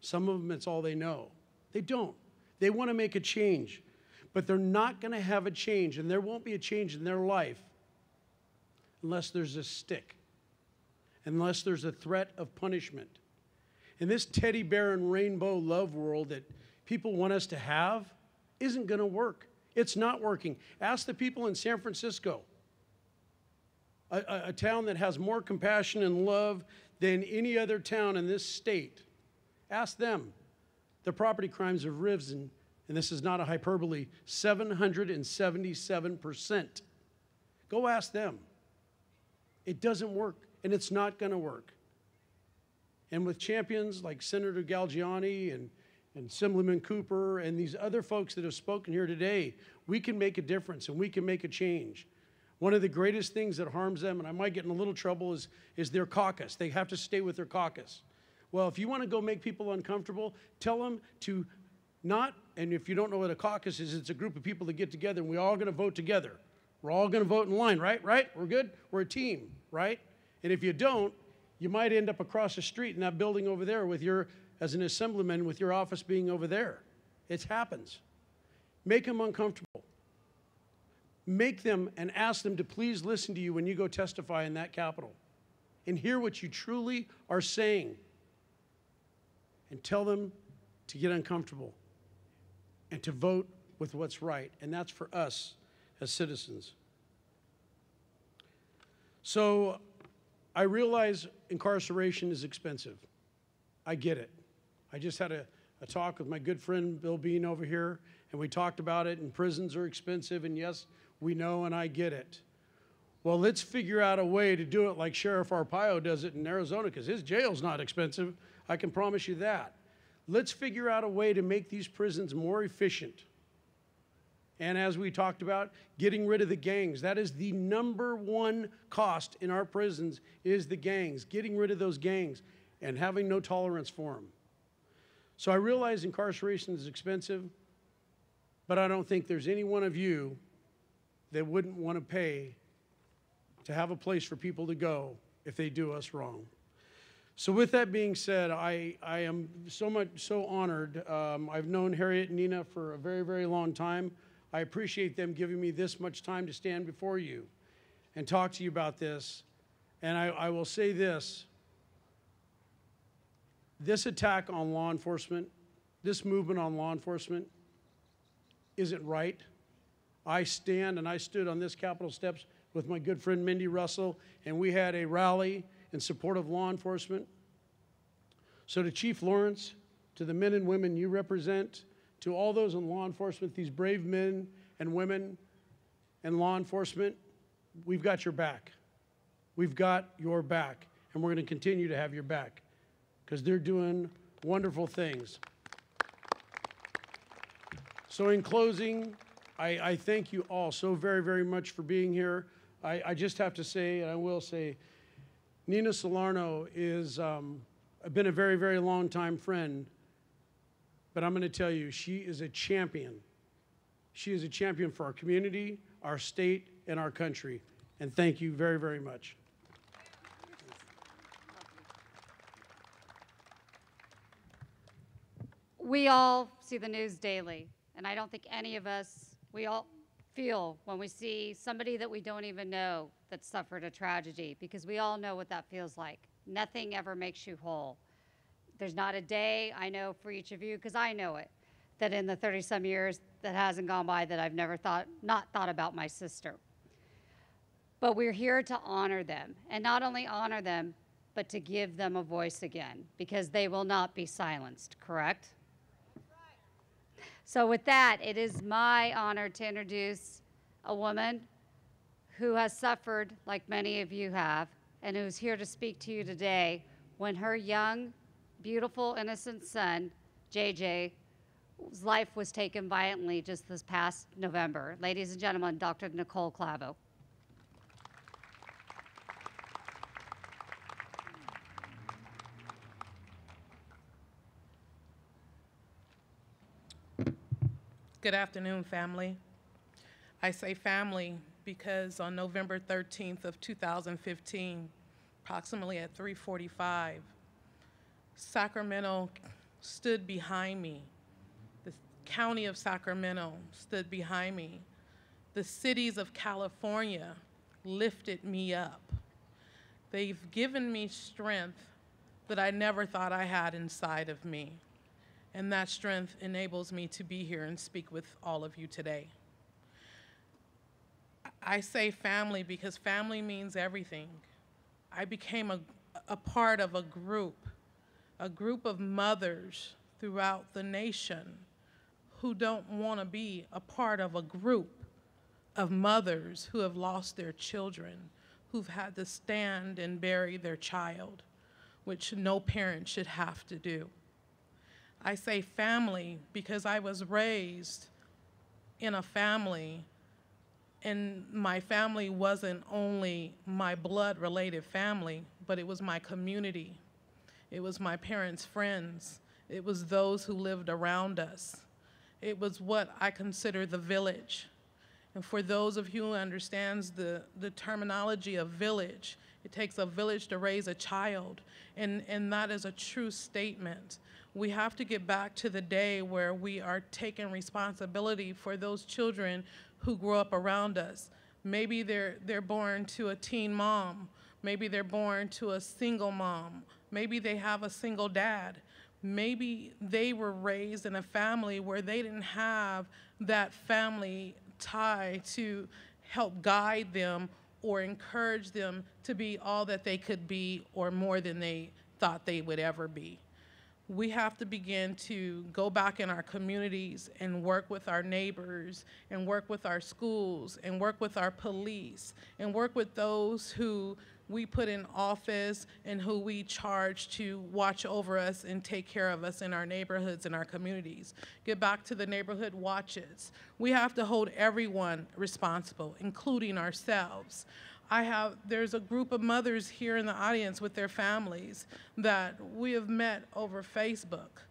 Some of them, it's all they know. They don't. They want to make a change. But they're not going to have a change, and there won't be a change in their life unless there's a stick unless there's a threat of punishment. In this teddy bear and rainbow love world that people want us to have isn't going to work. It's not working. Ask the people in San Francisco, a, a, a, town that has more compassion and love than any other town in this state. Ask them. The property crimes have risen, and this is not a hyperbole, 777%. Go ask them. It doesn't work and it's not going to work. And with champions like Senator Galgiani and, and Assemblyman Cooper and these other folks that have spoken here today, we can make a difference and we can make a change. One of the greatest things that harms them, and I might get in a little trouble, is, is their caucus. They have to stay with their caucus. Well, if you want to go make people uncomfortable, tell them to not, and if you don't know what a caucus is, it's a group of people that get together and we're all going to vote together. We're all going to vote in line, right? Right? We're good? We're a team, right? And if you don't, you might end up across the street in that building over there with your, as an assemblyman, with your office being over there. It happens. Make them uncomfortable. Make them and ask them to please listen to you when you go testify in that Capitol and hear what you truly are saying and tell them to get uncomfortable and to vote with what's right. And that's for us as citizens. So I realize incarceration is expensive. I get it. I just had a, a talk with my good friend Bill Bean over here, and we talked about it, and prisons are expensive, and yes, we know, and I get it. Well, let's figure out a way to do it like Sheriff Arpaio does it in Arizona, because his jail's not expensive. I can promise you that. Let's figure out a way to make these prisons more efficient. And as we talked about, getting rid of the gangs. That is the number one cost in our prisons is the gangs, getting rid of those gangs and having no tolerance for them. So I realize incarceration is expensive, but I don't think there's any one of you that wouldn't want to pay to have a place for people to go if they do us wrong. So with that being said, I, I am so much so honored. Um, I've known Harriet and Nina for a very, very long time. I appreciate them giving me this much time to stand before you and talk to you about this. And I, I will say this this attack on law enforcement, this movement on law enforcement, isn't right. I stand and I stood on this Capitol steps with my good friend Mindy Russell, and we had a rally in support of law enforcement. So, to Chief Lawrence, to the men and women you represent, to all those in law enforcement, these brave men and women and law enforcement, we've got your back. We've got your back, and we're going to continue to have your back because they're doing wonderful things. So, in closing, I, I, thank you all so very, very much for being here. I, I just have to say, and I will say, Nina Salarno is um, been a very, very long time friend, but I'm going to tell you, she is a champion. She is a champion for our community, our state, and our country. And thank you very, very much. We all see the news daily, and I don't think any of us, we all feel when we see somebody that we don't even know that suffered a tragedy, because we all know what that feels like. Nothing ever makes you whole. There's not a day I know for each of you, because I know it, that in the 30 some years that hasn't gone by that I've never thought, not thought about my sister. But we're here to honor them, and not only honor them, but to give them a voice again, because they will not be silenced, correct? So, with that, it is my honor to introduce a woman who has suffered, like many of you have, and who's here to speak to you today when her young, beautiful, innocent son, JJ, whose life was taken violently just this past November. Ladies and gentlemen, Dr. Nicole Cavo. Good afternoon, family. I say family because on November 13th of 2015, approximately at 3:45, Sacramento stood behind me. The county of Sacramento stood behind me. The cities of California lifted me up. They've given me strength that I never thought I had inside of me. And that strength enables me to be here and speak with all of you today. I say family because family means everything. I became a, a part of a group, a group of mothers throughout the nation who don't want to be a part of a group of mothers who have lost their children, who've had to stand and bury their child, which no parent should have to do. I say family because I was raised in a family, and my family wasn't only my blood related family, but it was my community. It was my parents' friends. It was those who lived around us. It was what I consider the village. And for those of you who understands the, the terminology of village, it takes a village to raise a child. And, and that is a true statement we have to get back to the day where we are taking responsibility for those children who grow up around us. Maybe they're, they're born to a teen mom. Maybe they're born to a single mom. Maybe they have a single dad. Maybe they were raised in a family where they didn't have that family tie to help guide them or encourage them to be all that they could be or more than they thought they would ever be we have to begin to go back in our communities and work with our neighbors and work with our schools and work with our police and work with those who we put in office and who we charge to watch over us and take care of us in our neighborhoods and our communities. Get back to the neighborhood watches. We have to hold everyone responsible, including ourselves. I have, there's a group of mothers here in the audience with their families that we have met over Facebook.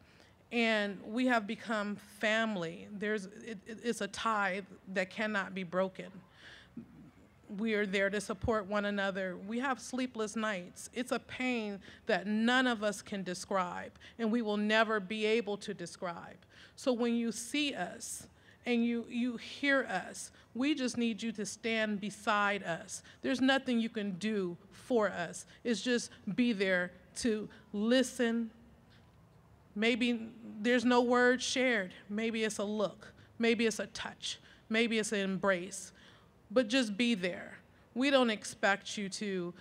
And we have become family. There's, it, it's a tie that cannot be broken. We are there to support one another. We have sleepless nights. It's a pain that none of us can describe, and we will never be able to describe. So when you see us, and you, you hear us. We just need you to stand beside us. There's nothing you can do for us. It's just be there to listen. Maybe there's no word shared. Maybe it's a look. Maybe it's a touch. Maybe it's an embrace. But just be there. We don't expect you to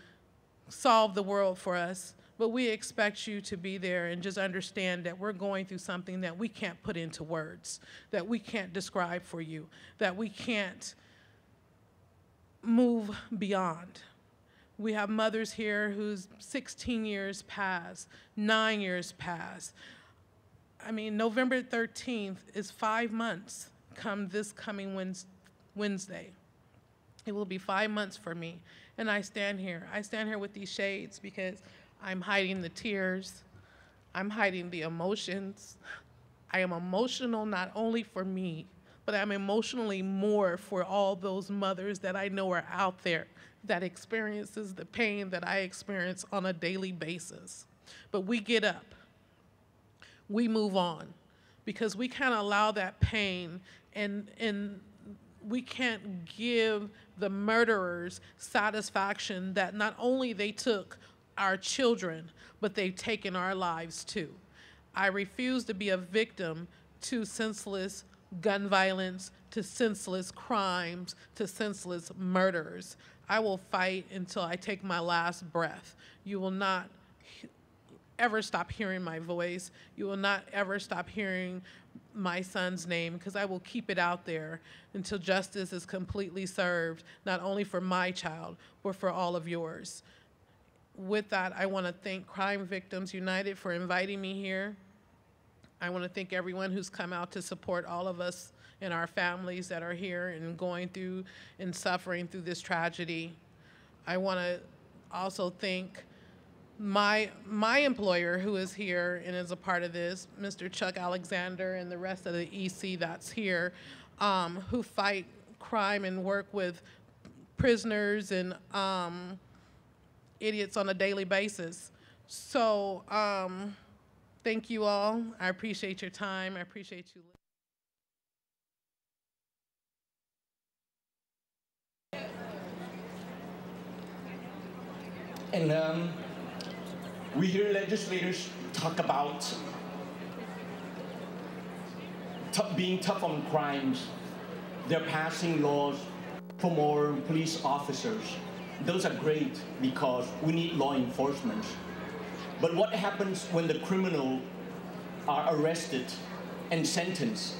solve the world for us but we expect you to be there and just understand that we're going through something that we can't put into words, that we can't describe for you, that we can't move beyond. We have mothers here whose 16 years passed, nine years passed. I mean, November 13th is five months come this coming Wednesday. It will be five months for me. And I stand here. I stand here with these shades because I'm hiding the tears. I'm hiding the emotions. I am emotional not only for me, but I'm emotionally more for all those mothers that I know are out there that experiences the pain that I experience on a daily basis. But we get up. We move on because we can't allow that pain and and we can't give the murderers satisfaction that not only they took our children, but they've taken our lives too. I refuse to be a victim to senseless gun violence, to senseless crimes, to senseless murders. I will fight until I take my last breath. You will not ever stop hearing my voice. You will not ever stop hearing my son's name because I will keep it out there until justice is completely served, not only for my child, but for all of yours. With that, I want to thank Crime Victims United for inviting me here. I want to thank everyone who's come out to support all of us and our families that are here and going through and suffering through this tragedy. I want to also thank my my employer who is here and is a part of this, Mr. Chuck Alexander and the rest of the EC that's here, um, who fight crime and work with prisoners and um, idiots on a daily basis. So um, thank you all. I appreciate your time. I appreciate you. And um, we hear legislators talk about being tough on crimes. They're passing laws for more police officers. Those are great because we need law enforcement. But what happens when the criminal are arrested and sentenced?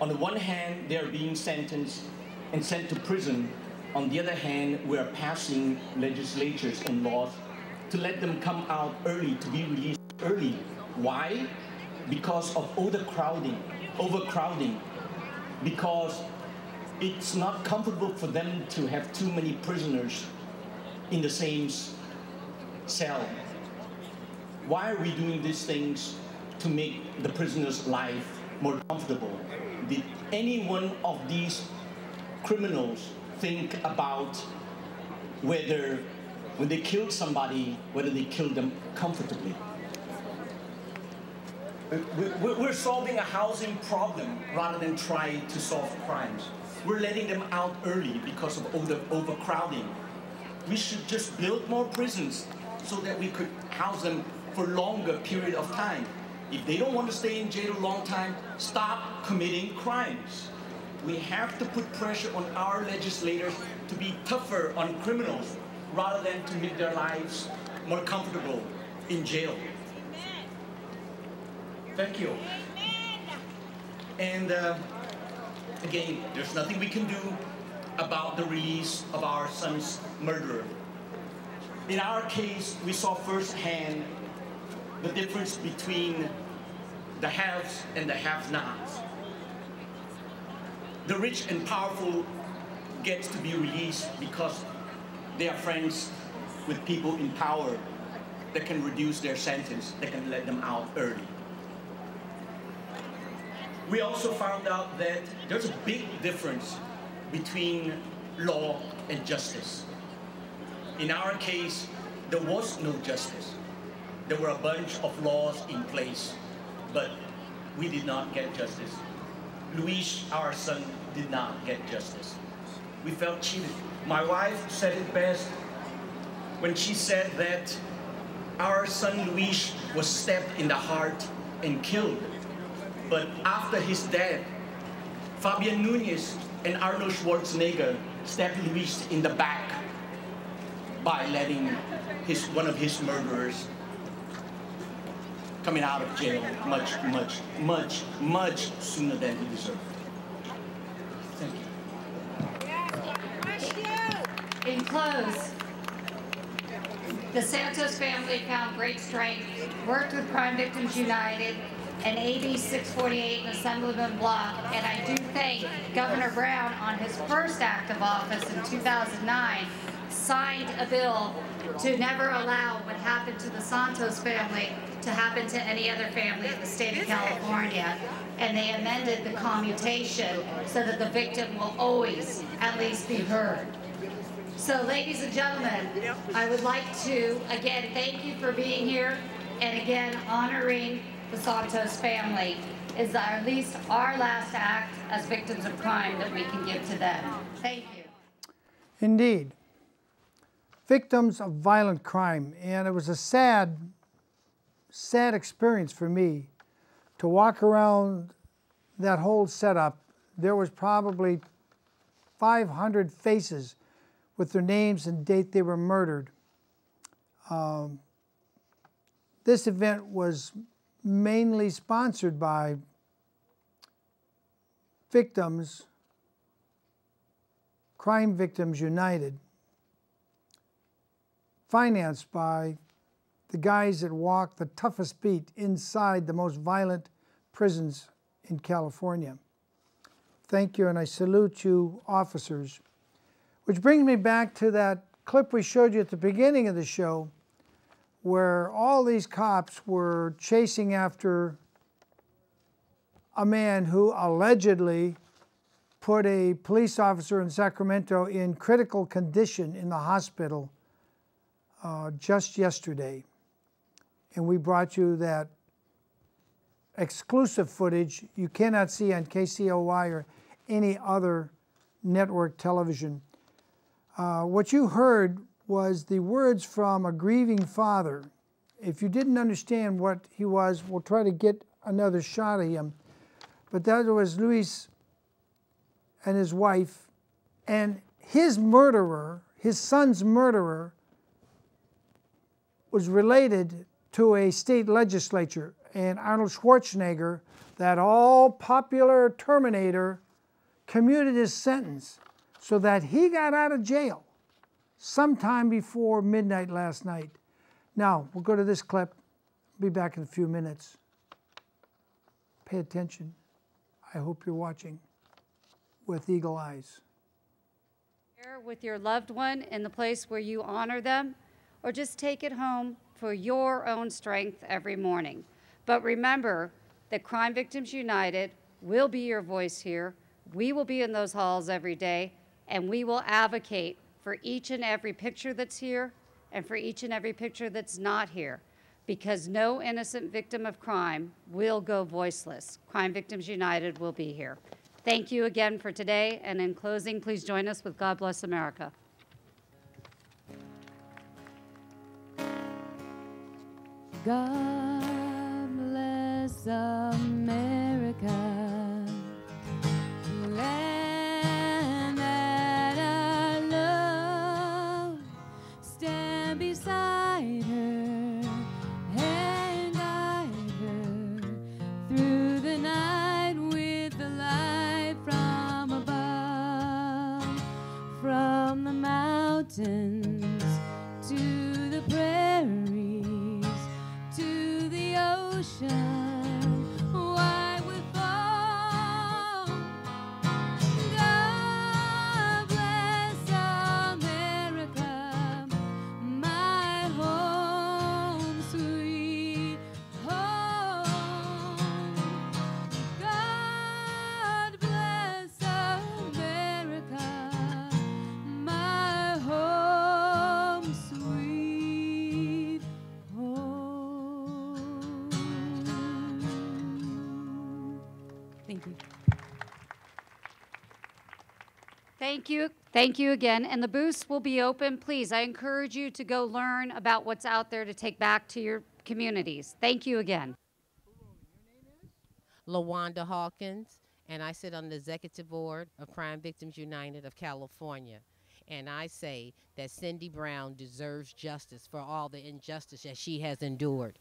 On the one hand, they're being sentenced and sent to prison. On the other hand, we're passing legislatures and laws to let them come out early, to be released early. Why? Because of overcrowding, overcrowding. Because it's not comfortable for them to have too many prisoners in the same cell. Why are we doing these things to make the prisoner's life more comfortable? Did any one of these criminals think about whether when they killed somebody, whether they killed them comfortably? We're solving a housing problem rather than trying to solve crimes. We're letting them out early because of over, overcrowding. We should just build more prisons so that we could house them for longer period of time. If they don't want to stay in jail a long time, stop committing crimes. We have to put pressure on our legislators to be tougher on criminals rather than to make their lives more comfortable in jail. Thank you. And uh, again, there's nothing we can do about the release of our son's murderer. In our case, we saw firsthand the difference between the haves and the have-nots. The rich and powerful gets to be released because they are friends with people in power that can reduce their sentence, that can let them out early. We also found out that there's a big difference between law and justice. In our case, there was no justice. There were a bunch of laws in place, but we did not get justice. Luis, our son, did not get justice. We felt cheated. My wife said it best when she said that our son Luis was stabbed in the heart and killed. But after his death, Fabian Nunez and Arnold Schwarzenegger stabbed Luis in the back by letting his, one of his murderers coming out of jail much, much, much, much sooner than he deserved. Thank you. In close, the Santos family found great strength, worked with Crime Victims United, and AB 648 and Assemblyman Block, and I do thank Governor Brown on his first act of office in 2009 signed a bill to never allow what happened to the Santos family to happen to any other family in the state of California. And they amended the commutation so that the victim will always at least be heard. So ladies and gentlemen, I would like to, again, thank you for being here and again, honoring the Santos family is at least our last act as victims of crime that we can give to them. Thank you. Indeed. Victims of violent crime. And it was a sad, sad experience for me to walk around that whole setup. There was probably 500 faces with their names and date they were murdered. Um, this event was mainly sponsored by victims, Crime Victims United, financed by the guys that walk the toughest beat inside the most violent prisons in California. Thank you, and I salute you, officers. Which brings me back to that clip we showed you at the beginning of the show, where all these cops were chasing after a man who allegedly put a police officer in Sacramento in critical condition in the hospital uh, just yesterday. And we brought you that exclusive footage you cannot see on KCOY or any other network television. Uh, what you heard was the words from a grieving father. If you didn't understand what he was, we'll try to get another shot of him. But that was Luis and his wife, and his murderer, his son's murderer, was related to a state legislature. And Arnold Schwarzenegger, that all popular Terminator, commuted his sentence so that he got out of jail sometime before midnight last night. Now, we'll go to this clip. Be back in a few minutes. Pay attention. I hope you're watching with eagle eyes. With your loved one in the place where you honor them, or just take it home for your own strength every morning. But remember that Crime Victims United will be your voice here. We will be in those halls every day, and we will advocate for each and every picture that's here and for each and every picture that's not here because no innocent victim of crime will go voiceless. Crime Victims United will be here. Thank you again for today, and in closing, please join us with God Bless America. God bless America. Mountains Thank you. Thank you again. And the booths will be open. Please, I encourage you to go learn about what's out there to take back to your communities. Thank you again. LaWanda Hawkins, and I sit on the executive board of Crime Victims United of California. And I say that Cindy Brown deserves justice for all the injustice that she has endured.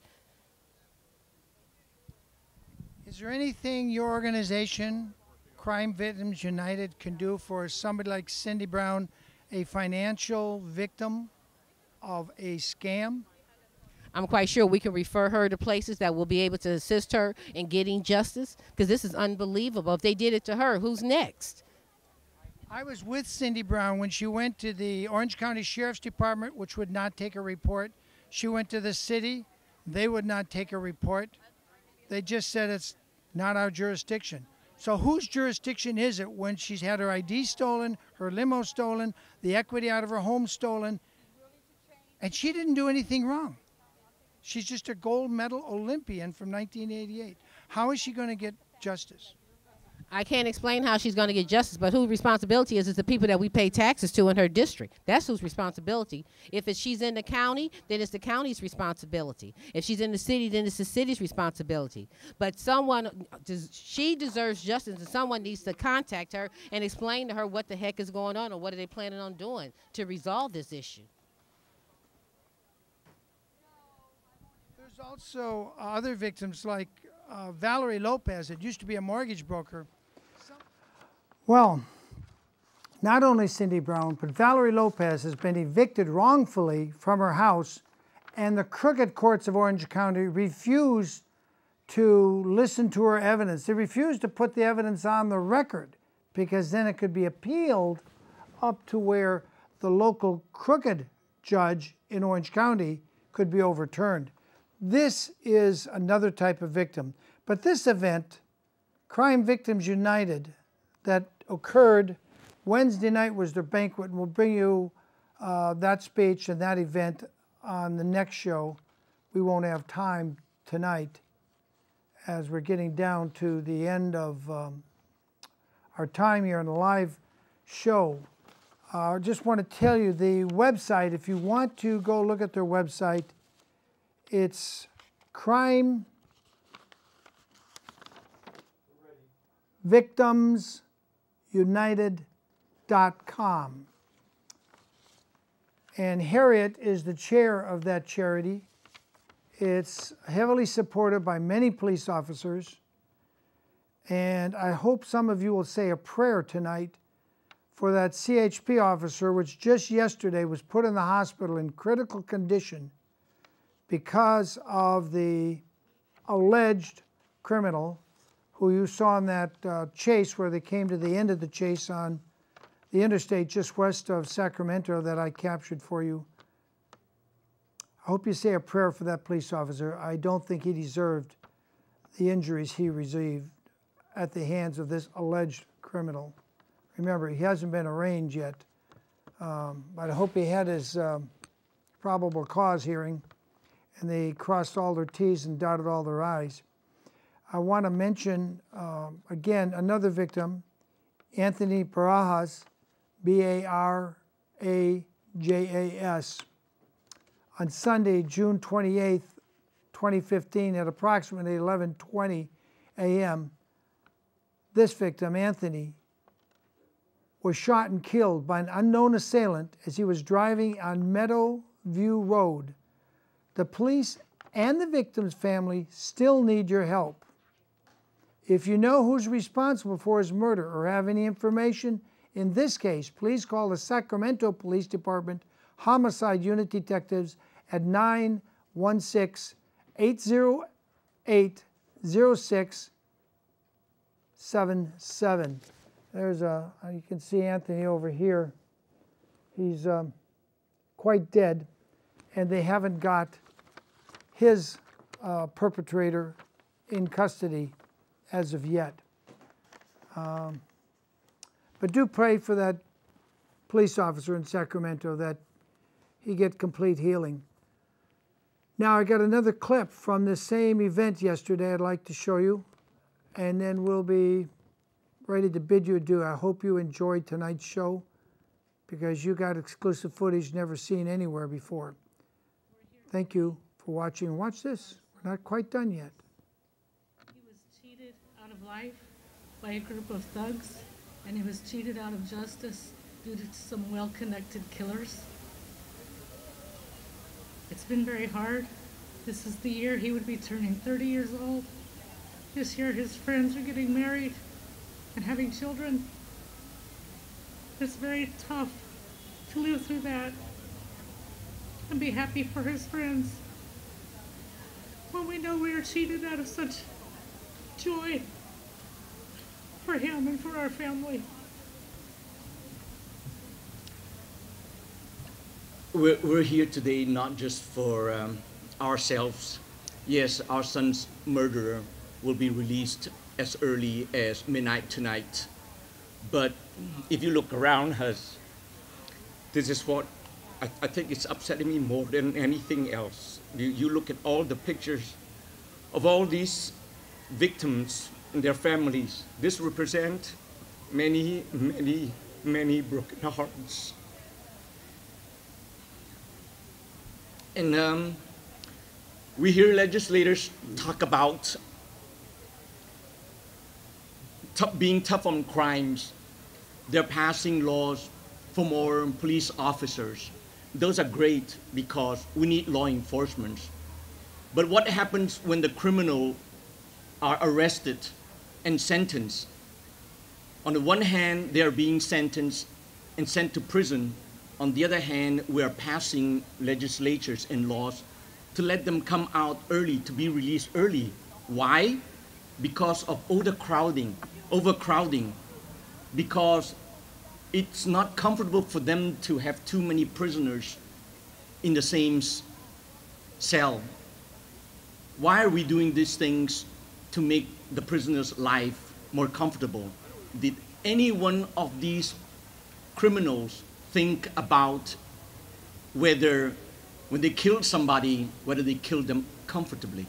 Is there anything your organization, Crime Victims United, can do for somebody like Cindy Brown, a financial victim of a scam? I'm quite sure we can refer her to places that will be able to assist her in getting justice because this is unbelievable. If they did it to her, who's next? I was with Cindy Brown when she went to the Orange County Sheriff's Department, which would not take a report. She went to the city, they would not take a report. They just said it's not our jurisdiction. So whose jurisdiction is it when she's had her ID stolen, her limo stolen, the equity out of her home stolen, and she didn't do anything wrong? She's just a gold medal Olympian from 1988. How is she going to get justice? I can't explain how she's going to get justice, but whose responsibility is is the people that we pay taxes to in her district. That's whose responsibility. If it's she's in the county, then it's the county's responsibility. If she's in the city, then it's the city's responsibility. But someone, does, she deserves justice, and someone needs to contact her and explain to her what the heck is going on or what are they planning on doing to resolve this issue. There's also other victims like uh, Valerie Lopez, that used to be a mortgage broker. Well, not only Cindy Brown, but Valerie Lopez has been evicted wrongfully from her house, and the crooked courts of Orange County refused to listen to her evidence. They refused to put the evidence on the record because then it could be appealed up to where the local crooked judge in Orange County could be overturned. This is another type of victim. But this event, Crime Victims United, that occurred Wednesday night was their banquet, and we'll bring you uh, that speech and that event on the next show. We won't have time tonight as we're getting down to the end of um, our time here on the live show. I uh, just want to tell you the website, if you want to go look at their website, it's crime victimsunited.com. And Harriet is the chair of that charity. It's heavily supported by many police officers. And I hope some of you will say a prayer tonight for that CHP officer, which just yesterday was put in the hospital in critical condition because of the alleged criminal who you saw in that uh, chase where they came to the end of the chase on the interstate just west of Sacramento that I captured for you. I hope you say a prayer for that police officer. I don't think he deserved the injuries he received at the hands of this alleged criminal. Remember, he hasn't been arraigned yet, um, but I hope he had his um, probable cause hearing and they crossed all their T's and dotted all their I's. I want to mention uh, again another victim, Anthony Barajas, B A R A J A S. On Sunday, June 28, 2015, at approximately 11:20 a.m., this victim, Anthony, was shot and killed by an unknown assailant as he was driving on Meadow View Road. The police and the victim's family still need your help. If you know who's responsible for his murder or have any information in this case, please call the Sacramento Police Department Homicide Unit Detectives at 916 808 0677. There's a, you can see Anthony over here. He's um, quite dead, and they haven't got his uh, perpetrator in custody as of yet. Um, but do pray for that police officer in Sacramento that he get complete healing. Now I got another clip from the same event yesterday I'd like to show you, and then we'll be ready to bid you adieu. I hope you enjoyed tonight's show because you got exclusive footage never seen anywhere before. Thank you for watching. Watch this. We're not quite done yet. He was cheated out life by a group of thugs, and he was cheated out of justice due to some well-connected killers. It's been very hard. This is the year he would be turning 30 years old. This year his friends are getting married and having children. It's very tough to live through that and be happy for his friends when we know we are cheated out of such joy for him and for our family. We're, we're here today not just for um, ourselves. Yes, our son's murderer will be released as early as midnight tonight. But if you look around us, this is what I, I think it's upsetting me more than anything else. You, you look at all the pictures of all these victims their families. This represents many, many, many broken hearts. And um, we hear legislators talk about being tough on crimes. They're passing laws for more police officers. Those are great because we need law enforcement. But what happens when the criminal are arrested and sentenced? On the one hand, they are being sentenced and sent to prison. On the other hand, we are passing legislatures and laws to let them come out early, to be released early. Why? Because of overcrowding, overcrowding, because it's not comfortable for them to have too many prisoners in the same cell. Why are we doing these things to make the prisoner's life more comfortable? Did any one of these criminals think about whether when they killed somebody, whether they killed them comfortably?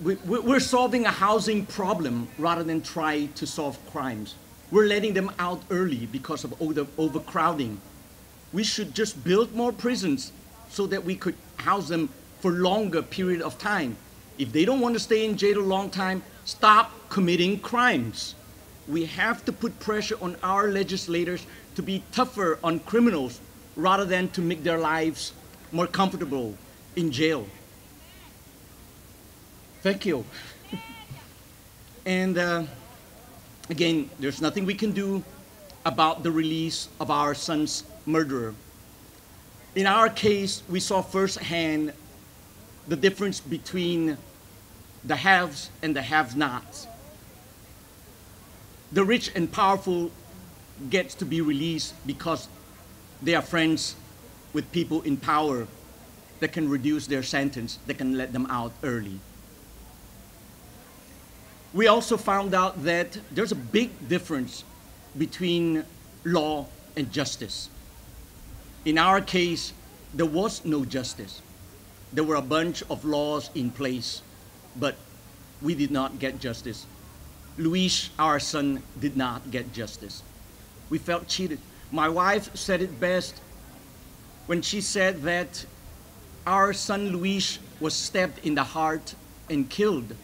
We're solving a housing problem rather than try to solve crimes. We're letting them out early because of overcrowding. We should just build more prisons so that we could house them for longer period of time. If they don't want to stay in jail a long time, stop committing crimes. We have to put pressure on our legislators to be tougher on criminals rather than to make their lives more comfortable in jail. Thank you. and uh, again, there's nothing we can do about the release of our son's murderer. In our case, we saw firsthand the difference between the haves and the have-nots. The rich and powerful gets to be released because they are friends with people in power that can reduce their sentence, that can let them out early. We also found out that there's a big difference between law and justice. In our case, there was no justice. There were a bunch of laws in place, but we did not get justice. Luis, our son, did not get justice. We felt cheated. My wife said it best when she said that our son Luis was stabbed in the heart and killed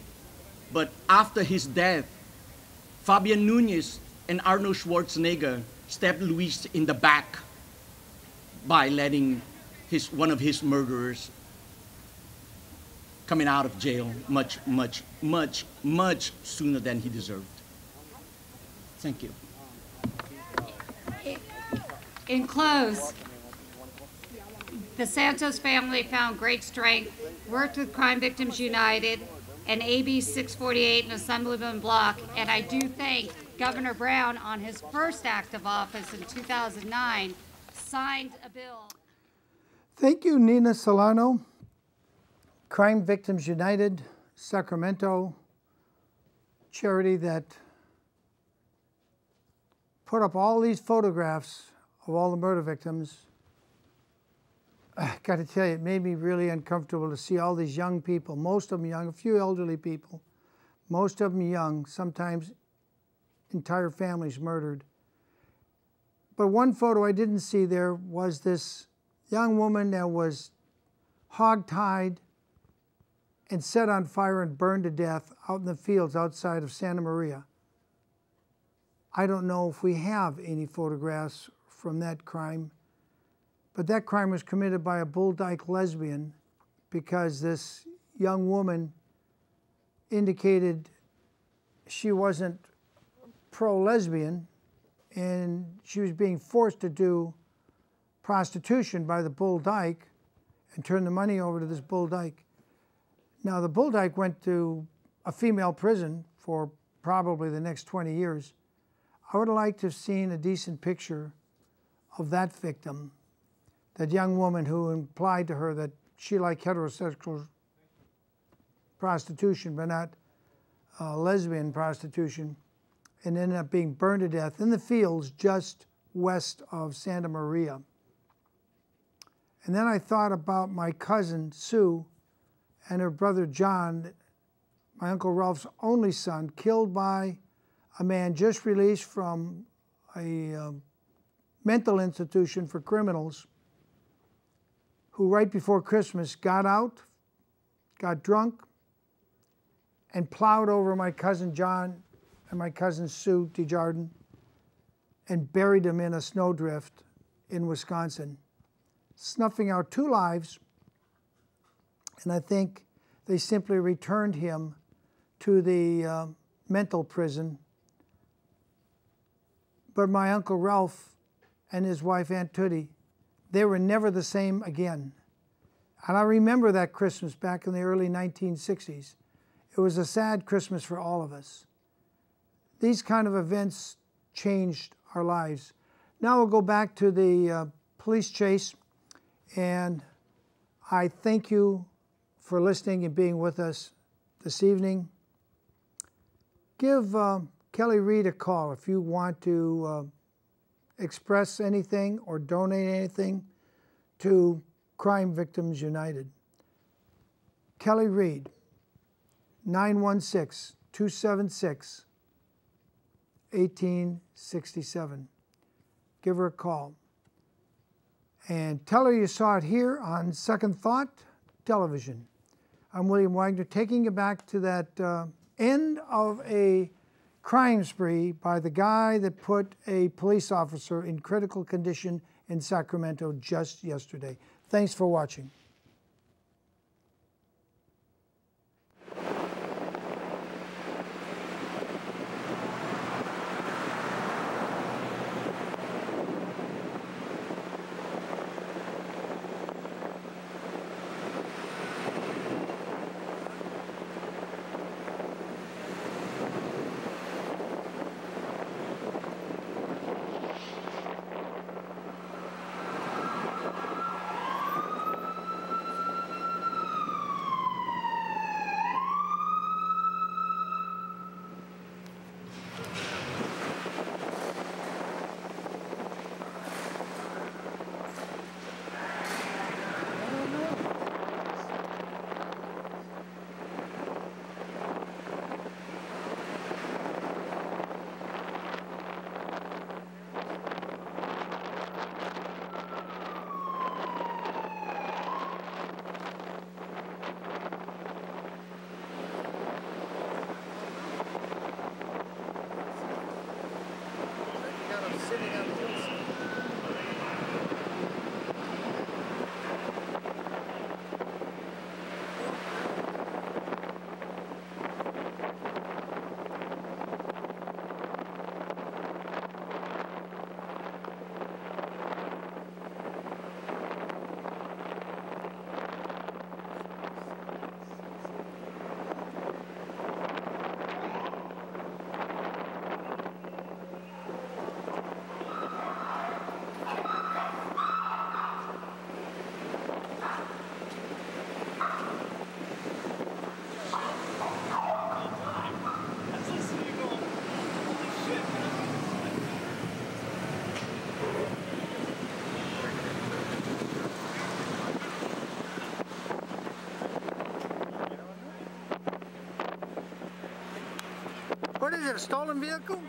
but after his death, Fabian Nunez and Arnold Schwarzenegger stabbed Luis in the back by letting his, one of his murderers coming out of jail much, much, much, much sooner than he deserved. Thank you. In close, the Santos family found great strength, worked with Crime Victims United, and AB 648 and Assemblyman Block. And I do thank Governor Brown on his first act of office in 2009 signed a bill. Thank you, Nina Salarno. Crime Victims United, Sacramento, charity that put up all these photographs of all the murder victims I got to tell you, it made me really uncomfortable to see all these young people, most of them young, a few elderly people, most of them young, sometimes entire families murdered. But one photo I didn't see there was this young woman that was hog-tied and set on fire and burned to death out in the fields outside of Santa Maria. I don't know if we have any photographs from that crime. But that crime was committed by a bull dyke lesbian because this young woman indicated she wasn't pro lesbian and she was being forced to do prostitution by the bull dyke and turn the money over to this bull dyke. Now, the bull dyke went to a female prison for probably the next 20 years. I would have liked to have seen a decent picture of that victim, that young woman who implied to her that she liked heterosexual prostitution, but not uh, lesbian prostitution, and ended up being burned to death in the fields just west of Santa Maria. And then I thought about my cousin Sue and her brother John, my Uncle Ralph's only son, killed by a man just released from a uh, mental institution for criminals who, right before Christmas, got out, got drunk, and plowed over my cousin John and my cousin Sue DeJardin and buried them in a snowdrift in Wisconsin, snuffing out two lives. And I think they simply returned him to the uh, mental prison. But my Uncle Ralph and his wife Aunt Tootie, they were never the same again. And I remember that Christmas back in the early 1960s. It was a sad Christmas for all of us. These kind of events changed our lives. Now we'll go back to the uh, police chase, and I thank you for listening and being with us this evening. Give uh, Kelly Reed a call if you want to uh, express anything or donate anything to Crime Victims United. Kelly Reed, 916 276 1867. Give her a call. And tell her you saw it here on Second Thought Television. I'm William Wagener, taking you back to that uh, end of a crime spree by the guy that put a police officer in critical condition in Sacramento just yesterday. Thanks for watching. Stolen vehicle?